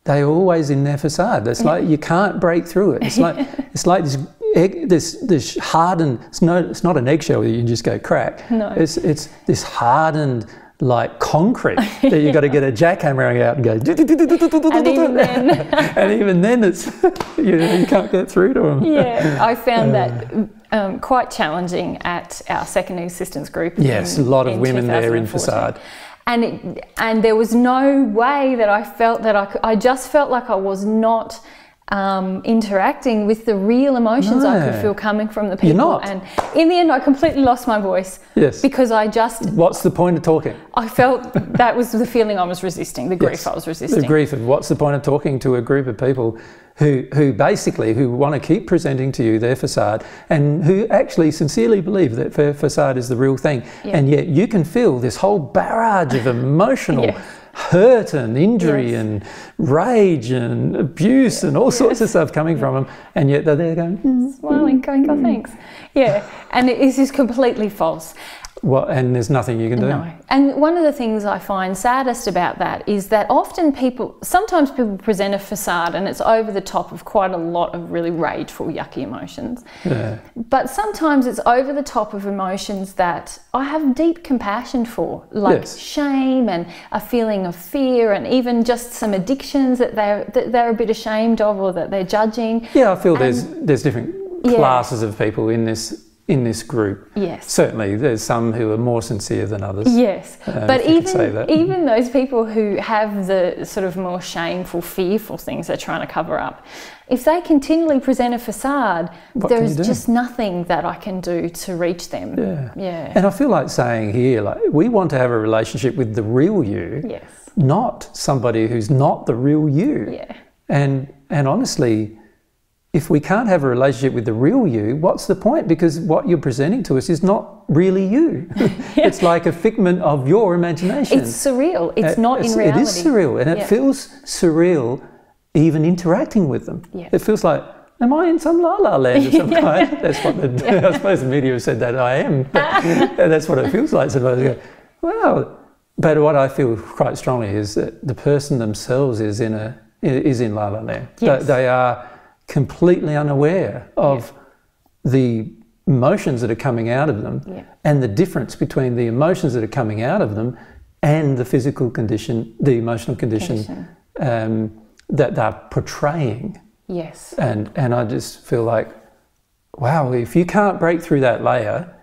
[SPEAKER 2] they're always in their facade. It's like you can't break through it. It's like it's like this egg, this this hardened. It's no, it's not an eggshell that you can just go crack.
[SPEAKER 1] No.
[SPEAKER 2] It's it's this hardened like concrete that you've got to get a jackhammer out and go.
[SPEAKER 1] And even then,
[SPEAKER 2] and even then, it's you, know, you can't get through to them.
[SPEAKER 1] yeah, I found that um, quite challenging at our secondary assistance group.
[SPEAKER 2] Yes,
[SPEAKER 1] in-
[SPEAKER 2] a lot of women there in facade.
[SPEAKER 1] And it, and there was no way that I felt that I could, I just felt like I was not um, interacting with the real emotions I could feel coming from the people.
[SPEAKER 2] You're not.
[SPEAKER 1] And in the end, I completely lost my voice
[SPEAKER 2] Yes.
[SPEAKER 1] because I just
[SPEAKER 2] What's the point of talking?
[SPEAKER 1] I felt that was the feeling I was resisting, the grief
[SPEAKER 2] Yes.
[SPEAKER 1] I was resisting.
[SPEAKER 2] The grief of what's the point of talking to a group of people who, who basically who want to keep presenting to you their facade and who actually sincerely believe that their facade is the real thing,
[SPEAKER 1] Yeah.
[SPEAKER 2] and yet you can feel this whole barrage of emotional.
[SPEAKER 1] Yes.
[SPEAKER 2] Hurt and injury
[SPEAKER 1] Yes.
[SPEAKER 2] and rage and abuse and all sorts of stuff coming from them, and yet they're there going, "Hmm."
[SPEAKER 1] Smiling, going, oh, thanks. Yeah, and it is just completely false.
[SPEAKER 2] "Well," and there's nothing you can do.
[SPEAKER 1] No. And one of the things I find saddest about that is that often people, sometimes people present a facade and it's over the top of quite a lot of really rageful, yucky emotions.
[SPEAKER 2] Yeah.
[SPEAKER 1] But sometimes it's over the top of emotions that I have deep compassion for, like
[SPEAKER 2] Yes.
[SPEAKER 1] shame and a feeling of fear, and even just some addictions that they're, that they're a bit ashamed of or that they're judging.
[SPEAKER 2] Yeah, I feel there's there's different
[SPEAKER 1] Yeah.
[SPEAKER 2] classes of people in this in this group.
[SPEAKER 1] Yes.
[SPEAKER 2] Certainly, there's some who are more sincere than others.
[SPEAKER 1] Yes,
[SPEAKER 2] Um,
[SPEAKER 1] but
[SPEAKER 2] if you could say
[SPEAKER 1] even even those people who have the sort of more shameful, fearful things they're trying to cover up, if they continually present a facade,
[SPEAKER 2] What
[SPEAKER 1] there is just nothing that I can do to reach them.
[SPEAKER 2] Yeah.
[SPEAKER 1] Yeah.
[SPEAKER 2] And I feel like saying here, like, we want to have a relationship with the real you,
[SPEAKER 1] yes.
[SPEAKER 2] not somebody who's not the real you.
[SPEAKER 1] Yeah.
[SPEAKER 2] And and honestly, if we can't have a relationship with the real you, what's the point? Because what you're presenting to us is not really you. It's like a figment of your imagination.
[SPEAKER 1] It's surreal. It's
[SPEAKER 2] Uh,
[SPEAKER 1] not in
[SPEAKER 2] it's-
[SPEAKER 1] reality.
[SPEAKER 2] It is surreal, and it feels surreal even interacting with them.
[SPEAKER 1] Yeah.
[SPEAKER 2] It feels like, am I in some la la land of some kind? That's what the, I suppose the media said that I am. But that's what it feels like. Sometimes you go, well, but what I feel quite strongly is that the person themselves is in a is in la la land. They- They are completely unaware of the emotions that are coming out of them
[SPEAKER 1] Yeah.
[SPEAKER 2] and the difference between the emotions that are coming out of them and the physical condition, the emotional condition,
[SPEAKER 1] Condition.
[SPEAKER 2] Um, that they're portraying.
[SPEAKER 1] Yes.
[SPEAKER 2] And, and I just feel like, wow, if you can't break through that layer,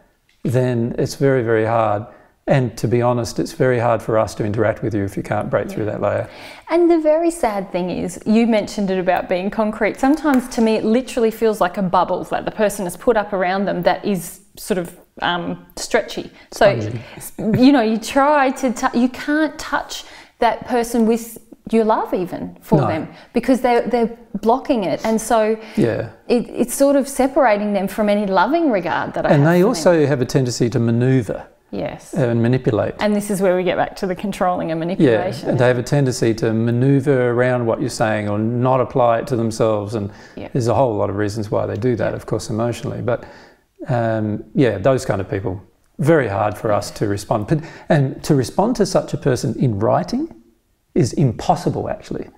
[SPEAKER 2] then it's very, very hard. And to be honest, it's very hard for us to interact with you if you can't break through that layer.
[SPEAKER 1] And the very sad thing is, you mentioned it about being concrete. Sometimes to me, it literally feels like a bubble that the person has put up around them that is sort of um, stretchy. So, you know, you try to, you can't touch that person with your love even for
[SPEAKER 2] No.
[SPEAKER 1] them because they're, they're blocking it. And so
[SPEAKER 2] Yeah.
[SPEAKER 1] it, it's sort of separating them from any loving regard that I
[SPEAKER 2] And they also have a tendency to maneuver.
[SPEAKER 1] Yes.
[SPEAKER 2] and manipulate.
[SPEAKER 1] And this is where we get back to the controlling and
[SPEAKER 2] Yeah,
[SPEAKER 1] manipulation.
[SPEAKER 2] and they have a tendency to maneuver around what you're saying or not apply it to themselves. And
[SPEAKER 1] Yeah.
[SPEAKER 2] there's a whole lot of reasons why they do that,
[SPEAKER 1] Yeah.
[SPEAKER 2] of course, emotionally. But um, yeah, those kind of people, very hard for us to respond. And to respond to such a person in writing is impossible, actually,
[SPEAKER 1] Yeah.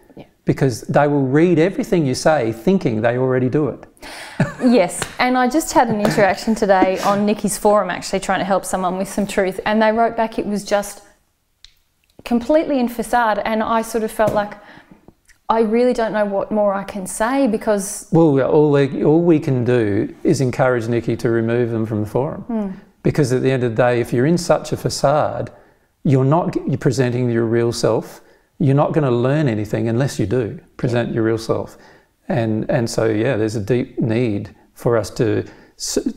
[SPEAKER 2] Because they will read everything you say thinking they already do it.
[SPEAKER 1] Yes, and I just had an interaction today on Nikki's forum actually trying to help someone with some truth, and they wrote back it was just completely in facade, and I sort of felt like I really don't know what more I can say because
[SPEAKER 2] Well, all, they, all we can do is encourage Nikki to remove them from the forum. Hmm. Because at the end of the day, if you're in such a facade, you're not you're presenting your real self. You're not going to learn anything unless you do present your real self. And, and so, yeah, there's a deep need for us to,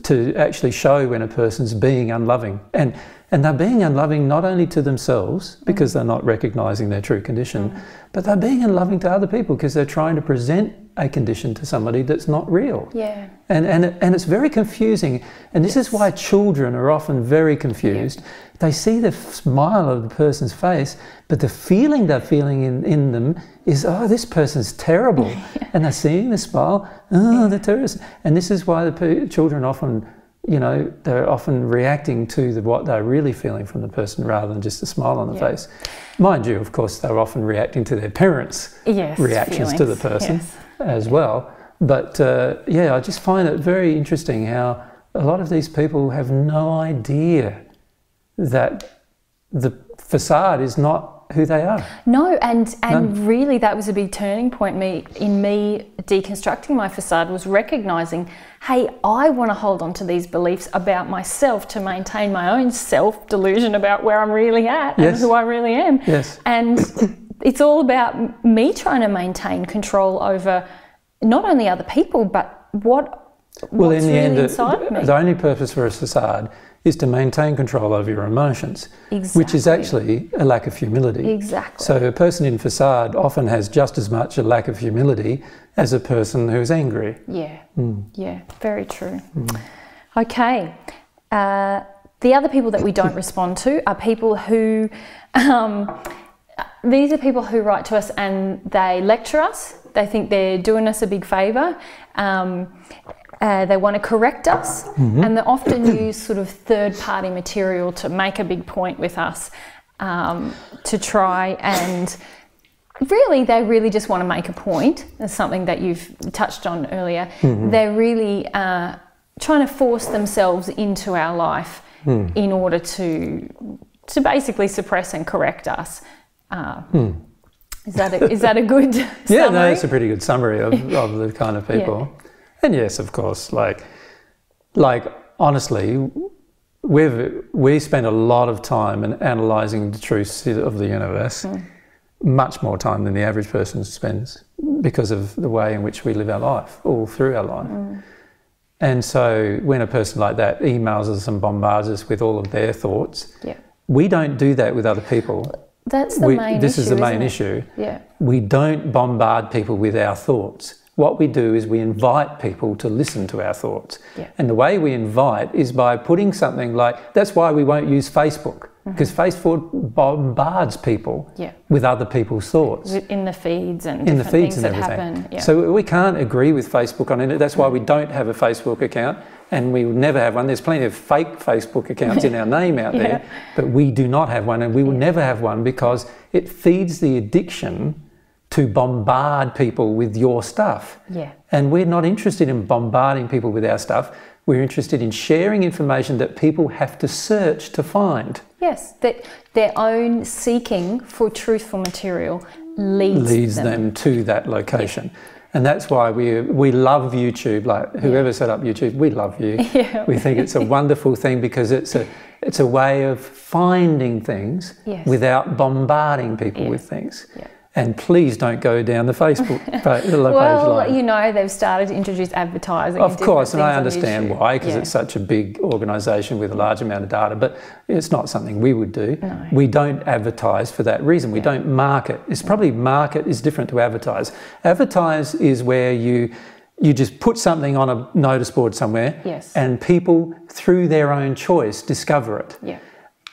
[SPEAKER 2] to actually show when a person's being unloving. And, and they're being unloving not only to themselves, because mm-hmm. they're not recognizing their true condition, mm-hmm. but they're being unloving to other people because they're trying to present a condition to somebody that's not real.
[SPEAKER 1] yeah,
[SPEAKER 2] And, and, and it's very confusing. And this is why children are often very confused. They see the smile of the person's face, but the feeling they're feeling in, in them is, oh, this person's terrible. And they're seeing the smile, oh, they're terrorists. And this is why the children often, you know, they're often reacting to the, what they're really feeling from the person rather than just a smile on the
[SPEAKER 1] Yeah.
[SPEAKER 2] face. Mind you, of course, they're often reacting to their parents'
[SPEAKER 1] yes,
[SPEAKER 2] reactions to the person
[SPEAKER 1] yes.
[SPEAKER 2] As well. But uh, yeah, I just find it very interesting how a lot of these people have no idea that the facade is not who they are.
[SPEAKER 1] No, and and really that was a big turning point me in me deconstructing my facade was recognizing, hey, I want to hold on to these beliefs about myself to maintain my own self delusion about where I'm really at
[SPEAKER 2] Yes.
[SPEAKER 1] and who I really am.
[SPEAKER 2] Yes.
[SPEAKER 1] And it's all about me trying to maintain control over not only other people but what
[SPEAKER 2] Well, in the
[SPEAKER 1] really
[SPEAKER 2] end,
[SPEAKER 1] inside
[SPEAKER 2] the,
[SPEAKER 1] me.
[SPEAKER 2] the only purpose for a facade is to maintain control over your emotions, which is actually a lack of humility.
[SPEAKER 1] Exactly.
[SPEAKER 2] So a person in facade often has just as much a lack of humility as a person who's angry.
[SPEAKER 1] Yeah,
[SPEAKER 2] Hmm.
[SPEAKER 1] yeah, very true. Okay. Uh, the other people that we don't respond to are people who, um, these are people who write to us and they lecture us. They think they're doing us a big favour. Um, uh, they want to correct us, and they often use sort of third party material to make a big point with us um, to try and really they really just want to make a point. That's something that you've touched on earlier. They're really uh, trying to force themselves into our life in order to to basically suppress and correct us uh, is that a, is that a good
[SPEAKER 2] Yeah,
[SPEAKER 1] summary?
[SPEAKER 2] no, that's a pretty good summary of, of the kind of people. And yes, of course, like, like honestly, we've we spend a lot of time in analysing the truths of the universe, much more time than the average person spends because of the way in which we live our life, all through our life. And so, when a person like that emails us and bombards us with all of their thoughts,
[SPEAKER 1] yeah
[SPEAKER 2] we don't do that with other people.
[SPEAKER 1] That's the
[SPEAKER 2] We,
[SPEAKER 1] main
[SPEAKER 2] this
[SPEAKER 1] issue
[SPEAKER 2] is the main issue
[SPEAKER 1] yeah
[SPEAKER 2] we don't bombard people with our thoughts. What we do is we invite people to listen to our thoughts.
[SPEAKER 1] Yeah.
[SPEAKER 2] And the way we invite is by putting something like that's why we won't use Facebook because Facebook bombards people
[SPEAKER 1] Mm-hmm. Yeah.
[SPEAKER 2] with other people's thoughts
[SPEAKER 1] in the feeds and
[SPEAKER 2] in the feeds
[SPEAKER 1] things
[SPEAKER 2] and everything.
[SPEAKER 1] happen yeah
[SPEAKER 2] So we can't agree with Facebook on it. That's why we don't have a Facebook account and we will never have one. There's plenty of fake Facebook accounts in our name out there, but we do not have one and we will never have one because it feeds the addiction to bombard people with your stuff.
[SPEAKER 1] Yeah.
[SPEAKER 2] And we're not interested in bombarding people with our stuff. We're interested in sharing information that people have to search to find.
[SPEAKER 1] Yes, that their own seeking for truthful material leads,
[SPEAKER 2] leads
[SPEAKER 1] them.
[SPEAKER 2] them. to that location. And that's why we we love YouTube. Like whoever set up YouTube, we love you.
[SPEAKER 1] Yeah.
[SPEAKER 2] We think it's a wonderful thing because it's a it's a way of finding things
[SPEAKER 1] Yes.
[SPEAKER 2] without bombarding people
[SPEAKER 1] Yeah.
[SPEAKER 2] with things.
[SPEAKER 1] Yeah.
[SPEAKER 2] And please don't go down the Facebook the page
[SPEAKER 1] Well,
[SPEAKER 2] line.
[SPEAKER 1] you know, they've started to introduce advertising.
[SPEAKER 2] Of course, and I understand why, because
[SPEAKER 1] Yeah.
[SPEAKER 2] it's such a big organisation with a large amount of data, but it's not something we would do.
[SPEAKER 1] No.
[SPEAKER 2] We don't advertise for that reason. We don't market. It's probably market is different to advertise. Advertise is where you you just put something on a notice board somewhere
[SPEAKER 1] Yes.
[SPEAKER 2] and people through their own choice discover it.
[SPEAKER 1] Yeah.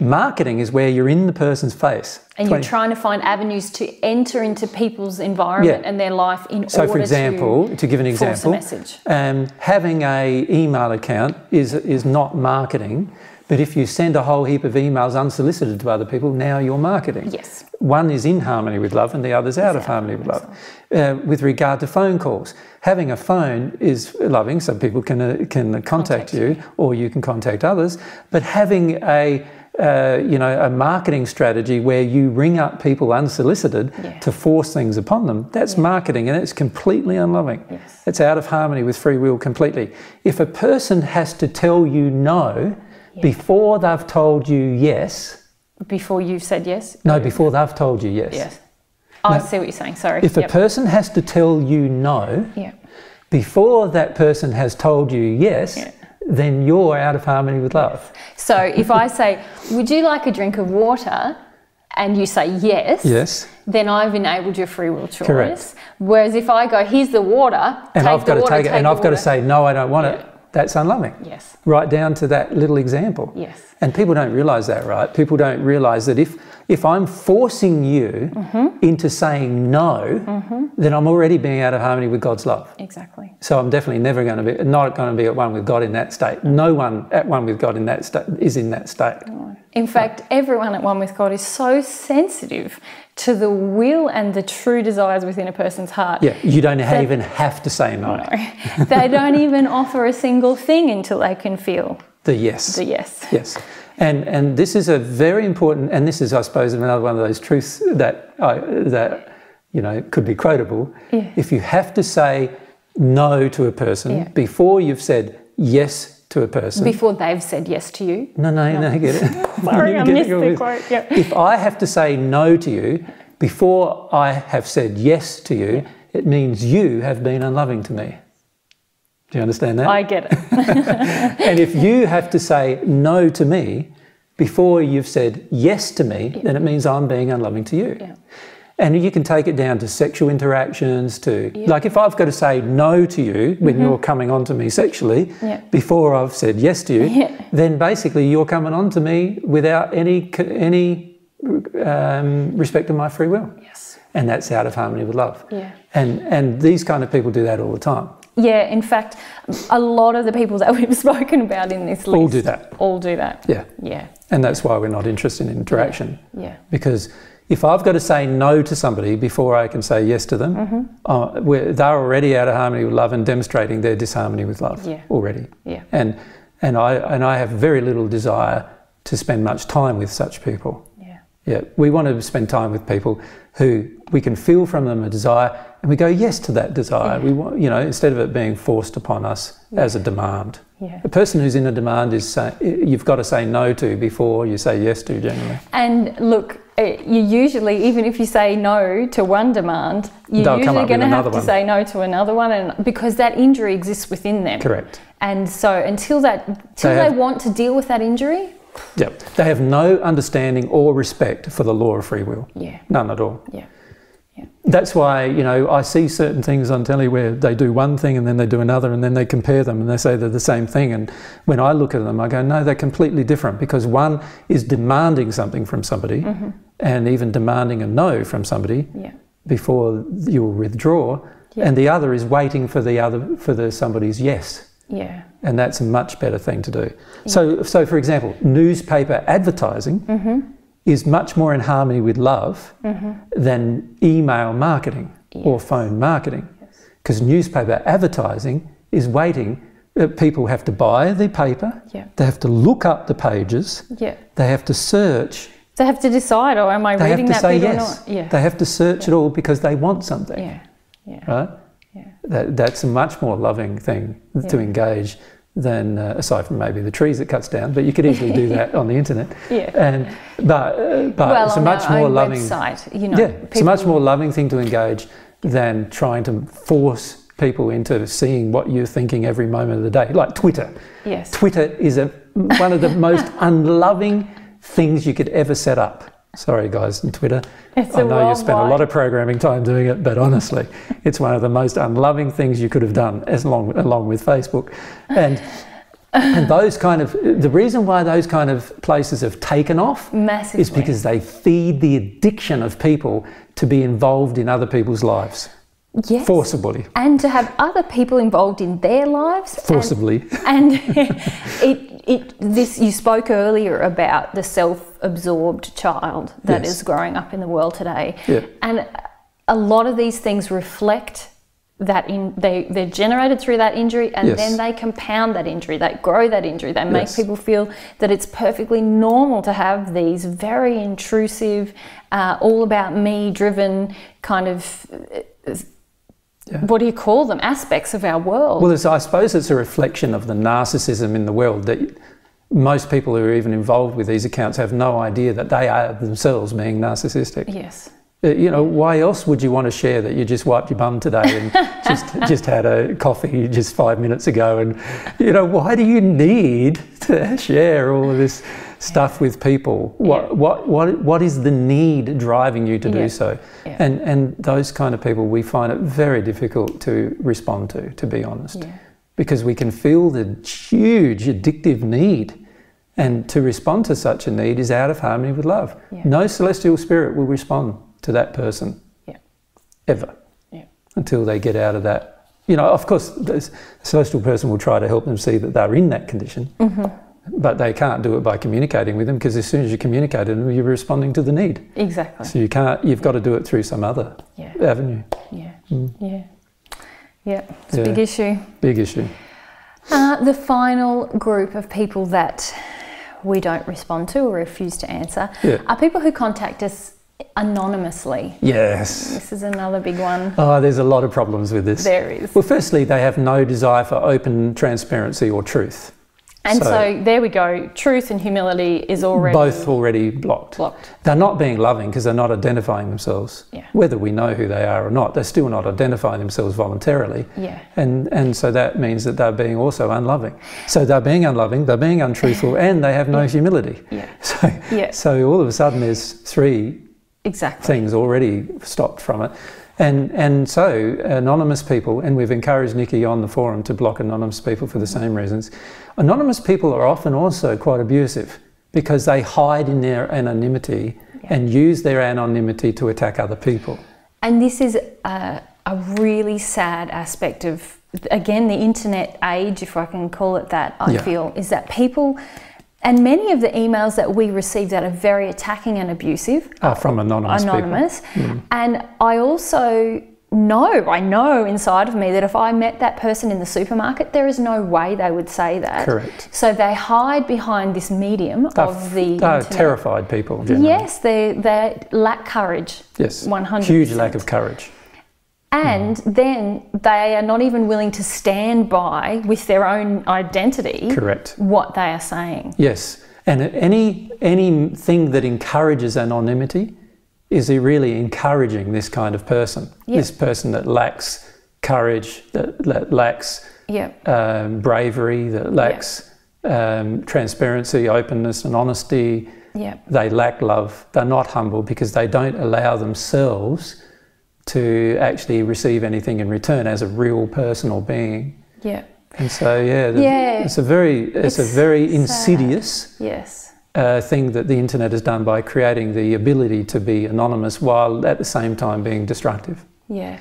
[SPEAKER 2] Marketing is where you're in the person's face.
[SPEAKER 1] And
[SPEAKER 2] 20
[SPEAKER 1] you're trying to find avenues to enter into people's environment
[SPEAKER 2] Yeah.
[SPEAKER 1] and their life in
[SPEAKER 2] So,
[SPEAKER 1] order
[SPEAKER 2] for example, to, give an example,
[SPEAKER 1] message.
[SPEAKER 2] um, having a email account is is not marketing. But if you send a whole heap of emails unsolicited to other people, now you're marketing.
[SPEAKER 1] Yes.
[SPEAKER 2] One is in harmony with love, and the other's out of harmony with love. Uh, with regard to phone calls, having a phone is loving, so people can uh, can contact,
[SPEAKER 1] Contact
[SPEAKER 2] you, or you can contact others. But having a uh, you know, a marketing strategy where you ring up people unsolicited
[SPEAKER 1] Yeah.
[SPEAKER 2] to force things upon them, that's marketing and it's completely unloving.
[SPEAKER 1] Yes.
[SPEAKER 2] It's out of harmony with free will completely. If a person has to tell you no before they've told you yes,
[SPEAKER 1] Before you've said yes?
[SPEAKER 2] no, before they've told you yes.
[SPEAKER 1] Yes. Oh, I see what you're saying. Sorry.
[SPEAKER 2] If a person has to tell you no
[SPEAKER 1] yeah.
[SPEAKER 2] before that person has told you yes,
[SPEAKER 1] Yeah.
[SPEAKER 2] Then you're out of harmony with love.
[SPEAKER 1] So if I say, Would you like a drink of water? and you say yes,
[SPEAKER 2] Yes.
[SPEAKER 1] then I've enabled your free will choice.
[SPEAKER 2] Correct.
[SPEAKER 1] Whereas if I go, Here's the water,
[SPEAKER 2] And I've got
[SPEAKER 1] the
[SPEAKER 2] to take it, and I've got to say no, I don't want it. That's unloving.
[SPEAKER 1] Yes.
[SPEAKER 2] Right down to that little example.
[SPEAKER 1] Yes.
[SPEAKER 2] And people don't realise that, right? People don't realise that if if I'm forcing you
[SPEAKER 1] Mm-hmm.
[SPEAKER 2] into saying no, then I'm already being out of harmony with God's love.
[SPEAKER 1] Exactly.
[SPEAKER 2] So I'm definitely never going to be not going to be at one with God in that state. No one at one with God in that state is in that state.
[SPEAKER 1] In fact, everyone at one with God is so sensitive to the will and the true desires within a person's heart.
[SPEAKER 2] Yeah, you don't ha- even have to say no.
[SPEAKER 1] they don't even offer a single thing until they can feel
[SPEAKER 2] The yes.
[SPEAKER 1] the yes.
[SPEAKER 2] Yes. And, and this is a very important, and this is, I suppose, another one of those truths that, I that you know, could be quotable.
[SPEAKER 1] Yeah.
[SPEAKER 2] If you have to say no to a person
[SPEAKER 1] Yeah.
[SPEAKER 2] before you've said yes to a person.
[SPEAKER 1] Before they've said yes to you.
[SPEAKER 2] no, no, no, get it.
[SPEAKER 1] Sorry, I
[SPEAKER 2] get it,
[SPEAKER 1] missed the quote. Yep.
[SPEAKER 2] If I have to say no to you before I have said yes to you, it means you have been unloving to me. Do you understand that?
[SPEAKER 1] I get it.
[SPEAKER 2] And if you have to say no to me before you've said yes to me, then it means I'm being unloving to you.
[SPEAKER 1] Yeah.
[SPEAKER 2] And you can take it down to sexual interactions, to like if I've got to say no to you when you're coming on to me sexually.
[SPEAKER 1] Yeah.
[SPEAKER 2] before I've said yes to you,
[SPEAKER 1] Yeah.
[SPEAKER 2] then basically you're coming on to me without any any um, respect of my free will.
[SPEAKER 1] yes.
[SPEAKER 2] And that's out of harmony with love.
[SPEAKER 1] Yeah.
[SPEAKER 2] And and these kind of people do that all the time.
[SPEAKER 1] Yeah, in fact, a lot of the people that we've spoken about in this list
[SPEAKER 2] All do that.
[SPEAKER 1] All do that.
[SPEAKER 2] Yeah.
[SPEAKER 1] Yeah.
[SPEAKER 2] And that's why we're not interested in interaction.
[SPEAKER 1] Yeah.
[SPEAKER 2] Because if I've got to say no to somebody before I can say yes to them,
[SPEAKER 1] Mm-hmm.
[SPEAKER 2] uh, we're, they're already out of harmony with love and demonstrating their disharmony with love
[SPEAKER 1] Yeah.
[SPEAKER 2] already.
[SPEAKER 1] Yeah.
[SPEAKER 2] And and I and I have very little desire to spend much time with such people.
[SPEAKER 1] Yeah.
[SPEAKER 2] Yeah, we want to spend time with people who we can feel from them a desire, and we go yes to that desire. We want, you know, instead of it being forced upon us as a demand.
[SPEAKER 1] Yeah.
[SPEAKER 2] A person who's in a demand is say, you've got to say no to before you say yes to generally.
[SPEAKER 1] And look, eh, you usually, even if you say no to one demand, you're
[SPEAKER 2] They'll
[SPEAKER 1] usually going to have
[SPEAKER 2] another
[SPEAKER 1] to say no to another one, and because that injury exists within them.
[SPEAKER 2] Correct.
[SPEAKER 1] And so until that, until
[SPEAKER 2] They
[SPEAKER 1] they,
[SPEAKER 2] have-
[SPEAKER 1] want to deal with that injury,
[SPEAKER 2] Yep. They have no understanding or respect for the law of free will.
[SPEAKER 1] yeah,
[SPEAKER 2] None at all.
[SPEAKER 1] yeah, yeah.
[SPEAKER 2] That's why, you know, I see certain things on telly where they do one thing and then they do another and then they compare them and they say they're the same thing. And when I look at them, I go, no, they're completely different because one is demanding something from somebody mm-hmm. and even demanding a no from somebody
[SPEAKER 1] yeah,
[SPEAKER 2] before you'll withdraw.
[SPEAKER 1] Yeah.
[SPEAKER 2] And the other is waiting for the other, for the somebody's yes.
[SPEAKER 1] Yeah,
[SPEAKER 2] And that's a much better thing to do. So, so for example, newspaper advertising
[SPEAKER 1] Mm-hmm.
[SPEAKER 2] is much more in harmony with love than email marketing or phone marketing. Because newspaper advertising is waiting. Uh, people have to buy the paper,
[SPEAKER 1] yeah,
[SPEAKER 2] they have to look up the pages,
[SPEAKER 1] yeah.
[SPEAKER 2] they have to search,
[SPEAKER 1] They have to decide, or am I
[SPEAKER 2] they have
[SPEAKER 1] reading
[SPEAKER 2] to
[SPEAKER 1] that
[SPEAKER 2] say
[SPEAKER 1] bit
[SPEAKER 2] yes.
[SPEAKER 1] or not? Yeah,
[SPEAKER 2] They have to search it all because they want something,
[SPEAKER 1] yeah, yeah,
[SPEAKER 2] right?
[SPEAKER 1] Yeah,
[SPEAKER 2] That, that's a much more loving thing to engage than, uh, aside from maybe the trees it cuts down, but you could easily do that on the internet.
[SPEAKER 1] yeah.
[SPEAKER 2] And but uh, but
[SPEAKER 1] well,
[SPEAKER 2] it's a much more loving
[SPEAKER 1] website, you know,
[SPEAKER 2] yeah, it's a much more loving thing to engage than trying to force people into seeing what you're thinking every moment of the day, like Twitter.
[SPEAKER 1] Yes,
[SPEAKER 2] Twitter is a, one of the most unloving things you could ever set up. Sorry, guys, on Twitter.
[SPEAKER 1] It's
[SPEAKER 2] I know you spent a lot of programming time doing it, but honestly, it's one of the most unloving things you could have done, as long along with Facebook. And and those kind of the reason why those kind of places have taken off
[SPEAKER 1] Massively.
[SPEAKER 2] is because they feed the addiction of people to be involved in other people's lives
[SPEAKER 1] yes.
[SPEAKER 2] forcibly.
[SPEAKER 1] and to have other people involved in their lives
[SPEAKER 2] Forcibly.
[SPEAKER 1] and it, it this you spoke earlier about the self-absorbed child that is
[SPEAKER 2] Yes.
[SPEAKER 1] growing up in the world today
[SPEAKER 2] Yeah.
[SPEAKER 1] and a lot of these things reflect that in they they're generated through that injury and
[SPEAKER 2] Yes.
[SPEAKER 1] then they compound that injury they grow that injury they make
[SPEAKER 2] Yes.
[SPEAKER 1] people feel that it's perfectly normal to have these very intrusive uh, all about me driven kind of uh, what do you call them aspects of our world
[SPEAKER 2] Well, it's, I suppose it's a reflection of the narcissism in the world that most people who are even involved with these accounts have no idea that they are themselves being narcissistic.
[SPEAKER 1] yes
[SPEAKER 2] Uh, You know, why else would you want to share that you just wiped your bum today and just just had a coffee just five minutes ago? And you know, why do you need to share all of this stuff with people? What what what what is the need driving you to
[SPEAKER 1] Yeah.
[SPEAKER 2] do so?
[SPEAKER 1] Yeah.
[SPEAKER 2] And and those kind of people, we find it very difficult to respond to, to be honest,
[SPEAKER 1] Yeah.
[SPEAKER 2] because we can feel the huge addictive need. And to respond to such a need is out of harmony with love.
[SPEAKER 1] Yeah.
[SPEAKER 2] No celestial spirit will respond to that person
[SPEAKER 1] Yeah.
[SPEAKER 2] ever
[SPEAKER 1] Yeah.
[SPEAKER 2] until they get out of that. You know, of course, the celestial person will try to help them see that they're in that condition,
[SPEAKER 1] Mm-hmm.
[SPEAKER 2] But they can't do it by communicating with them because as soon as you communicate with them, you're responding to the need.
[SPEAKER 1] Exactly.
[SPEAKER 2] So you can't. You've got to do it through some other
[SPEAKER 1] Yeah.
[SPEAKER 2] avenue.
[SPEAKER 1] Yeah. Yeah. Yeah. It's a big issue.
[SPEAKER 2] Big issue.
[SPEAKER 1] Uh, the final group of people that we don't respond to or refuse to answer
[SPEAKER 2] Yeah.
[SPEAKER 1] are people who contact us anonymously.
[SPEAKER 2] Yes.
[SPEAKER 1] This is another big one.
[SPEAKER 2] Oh, there's a lot of problems with this.
[SPEAKER 1] There is.
[SPEAKER 2] Well, firstly, they have no desire for open transparency or truth.
[SPEAKER 1] And so,
[SPEAKER 2] so-
[SPEAKER 1] there we go. Truth and humility is already
[SPEAKER 2] Both already blocked.
[SPEAKER 1] blocked.
[SPEAKER 2] They're not being loving because they're not identifying themselves.
[SPEAKER 1] Yeah.
[SPEAKER 2] Whether we know who they are or not, they're still not identifying themselves voluntarily.
[SPEAKER 1] Yeah.
[SPEAKER 2] And, and so that means that they're being also unloving. So they're being unloving, they're being untruthful, and they have no humility.
[SPEAKER 1] Yeah.
[SPEAKER 2] So,
[SPEAKER 1] Yeah.
[SPEAKER 2] so all of a sudden there's three
[SPEAKER 1] Exactly.
[SPEAKER 2] things already stopped from it. And, and so anonymous people, and we've encouraged Nikki on the forum to block anonymous people for the same reasons. Anonymous people are often also quite abusive because they hide in their anonymity and use their anonymity to attack other people.
[SPEAKER 1] And this is a, a really sad aspect of, again, the internet age, if I can call it that, I
[SPEAKER 2] Yeah.
[SPEAKER 1] feel, is that people, and many of the emails that we receive that are very attacking and abusive
[SPEAKER 2] are from anonymous, people.
[SPEAKER 1] anonymous. Hmm. And I also know, I know inside of me that if I met that person in the supermarket, there is no way they would say that.
[SPEAKER 2] Correct.
[SPEAKER 1] So they hide behind this medium
[SPEAKER 2] They're,
[SPEAKER 1] of the
[SPEAKER 2] they're terrified people. Generally.
[SPEAKER 1] Yes, they they lack courage.
[SPEAKER 2] Yes.
[SPEAKER 1] 100%.
[SPEAKER 2] Huge lack of courage.
[SPEAKER 1] And then they are not even willing to stand by with their own identity
[SPEAKER 2] Correct.
[SPEAKER 1] what they are saying.
[SPEAKER 2] Yes, and any anything that encourages anonymity is really encouraging this kind of person.
[SPEAKER 1] Yeah.
[SPEAKER 2] This person that lacks courage, that, that lacks
[SPEAKER 1] Yeah.
[SPEAKER 2] um, bravery, that lacks um, transparency, openness, and honesty.
[SPEAKER 1] Yeah.
[SPEAKER 2] They lack love. They're not humble because they don't allow themselves to actually receive anything in return as a real personal being.
[SPEAKER 1] Yeah.
[SPEAKER 2] And so, yeah, the-
[SPEAKER 1] Yeah.
[SPEAKER 2] it's a very, it's, a
[SPEAKER 1] It's
[SPEAKER 2] very
[SPEAKER 1] sad.
[SPEAKER 2] insidious
[SPEAKER 1] Yes.
[SPEAKER 2] uh, thing that the internet has done by creating the ability to be anonymous while at the same time being destructive.
[SPEAKER 1] Yeah.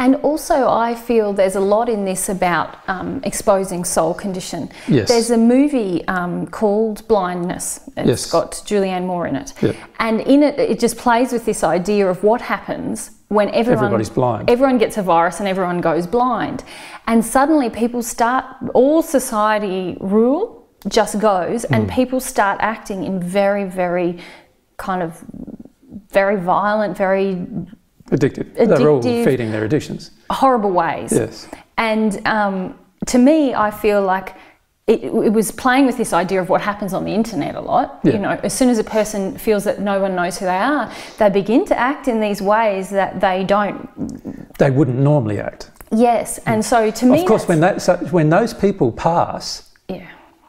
[SPEAKER 1] And also, I feel there's a lot in this about um, exposing soul condition.
[SPEAKER 2] Yes.
[SPEAKER 1] There's a movie um, called Blindness. It's
[SPEAKER 2] Yes.
[SPEAKER 1] got Julianne Moore in it.
[SPEAKER 2] Yeah.
[SPEAKER 1] And in it, it just plays with this idea of what happens when everyone,
[SPEAKER 2] Everybody's blind.
[SPEAKER 1] Everyone gets a virus and everyone goes blind. And suddenly people start, all society rule just goes, and
[SPEAKER 2] Hmm.
[SPEAKER 1] people start acting in very, very kind of very violent, very
[SPEAKER 2] Addictive. They're all feeding their addictions.
[SPEAKER 1] horrible ways.
[SPEAKER 2] Yes.
[SPEAKER 1] And um, to me, I feel like it, it was playing with this idea of what happens on the internet a lot.
[SPEAKER 2] Yeah.
[SPEAKER 1] You know, as soon as a person feels that no one knows who they are, they begin to act in these ways that they don't.
[SPEAKER 2] They wouldn't normally act.
[SPEAKER 1] Yes, and so to me,
[SPEAKER 2] Of course, when, that, so when those people pass,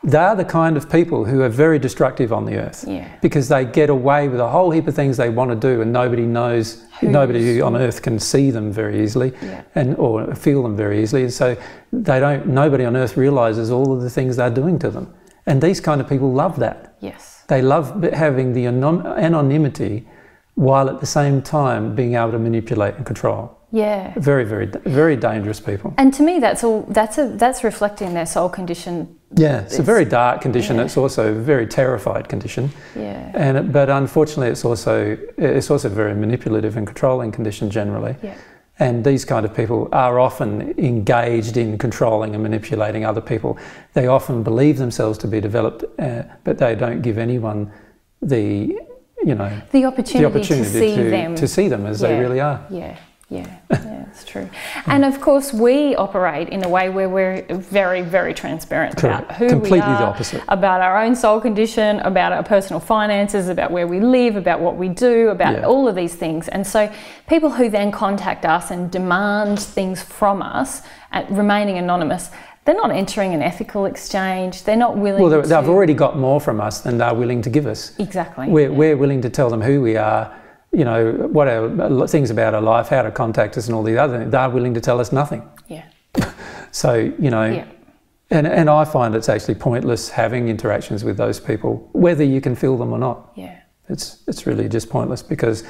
[SPEAKER 1] yeah,
[SPEAKER 2] they're the kind of people who are very destructive on the earth
[SPEAKER 1] Yeah.
[SPEAKER 2] because they get away with a whole heap of things they want to do and nobody knows
[SPEAKER 1] Who's-
[SPEAKER 2] nobody on earth can see them very easily
[SPEAKER 1] Yeah.
[SPEAKER 2] and or feel them very easily and so they don't nobody on earth realizes all of the things they're doing to them and these kind of people love that
[SPEAKER 1] Yes.
[SPEAKER 2] they love having the anon- anonymity while at the same time being able to manipulate and control
[SPEAKER 1] Yeah.
[SPEAKER 2] very very very dangerous people
[SPEAKER 1] And to me, that's all. That's a that's reflecting their soul condition.
[SPEAKER 2] Yeah it's, a very dark condition
[SPEAKER 1] yeah.
[SPEAKER 2] it's also a very terrified condition
[SPEAKER 1] Yeah.
[SPEAKER 2] And but unfortunately, it's also it's also a very manipulative and controlling condition generally.
[SPEAKER 1] Yeah.
[SPEAKER 2] And these kind of people are often engaged in controlling and manipulating other people. They often believe themselves to be developed, uh, but they don't give anyone the you know
[SPEAKER 1] The opportunity,
[SPEAKER 2] the opportunity
[SPEAKER 1] to see
[SPEAKER 2] to,
[SPEAKER 1] them.
[SPEAKER 2] to see them as they really are.
[SPEAKER 1] Yeah, yeah, yeah, it's true. And of course, we operate in a way where we're very, very transparent
[SPEAKER 2] Correct.
[SPEAKER 1] about who
[SPEAKER 2] Completely
[SPEAKER 1] we are,
[SPEAKER 2] the opposite.
[SPEAKER 1] about our own soul condition, about our personal finances, about where we live, about what we do, about
[SPEAKER 2] Yeah.
[SPEAKER 1] all of these things. And so, people who then contact us and demand things from us, at remaining anonymous. They're not entering an ethical exchange. They're not willing
[SPEAKER 2] Well, they've already got more from us than they're willing to give us.
[SPEAKER 1] exactly.
[SPEAKER 2] We're, we're willing to tell them who we are, you know, what our things about our life, how to contact us, and all the other. things. They're willing to tell us nothing.
[SPEAKER 1] yeah.
[SPEAKER 2] So you know,
[SPEAKER 1] Yeah.
[SPEAKER 2] and and I find it's actually pointless having interactions with those people, whether you can feel them or not.
[SPEAKER 1] Yeah.
[SPEAKER 2] It's it's really just pointless because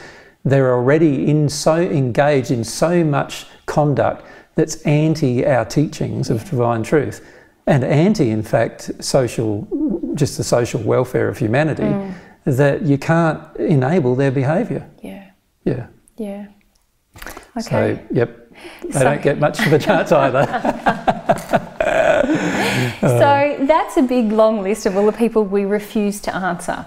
[SPEAKER 2] they're already in so engaged in so much conduct that's anti our teachings of divine truth, and anti, in fact, social, just the social welfare of humanity, mm. That you can't enable their behaviour.
[SPEAKER 1] Yeah.
[SPEAKER 2] Yeah.
[SPEAKER 1] Yeah. Okay.
[SPEAKER 2] So yep, they
[SPEAKER 1] So-
[SPEAKER 2] don't get much of a chance either.
[SPEAKER 1] So that's a big long list of all the people we refuse to answer.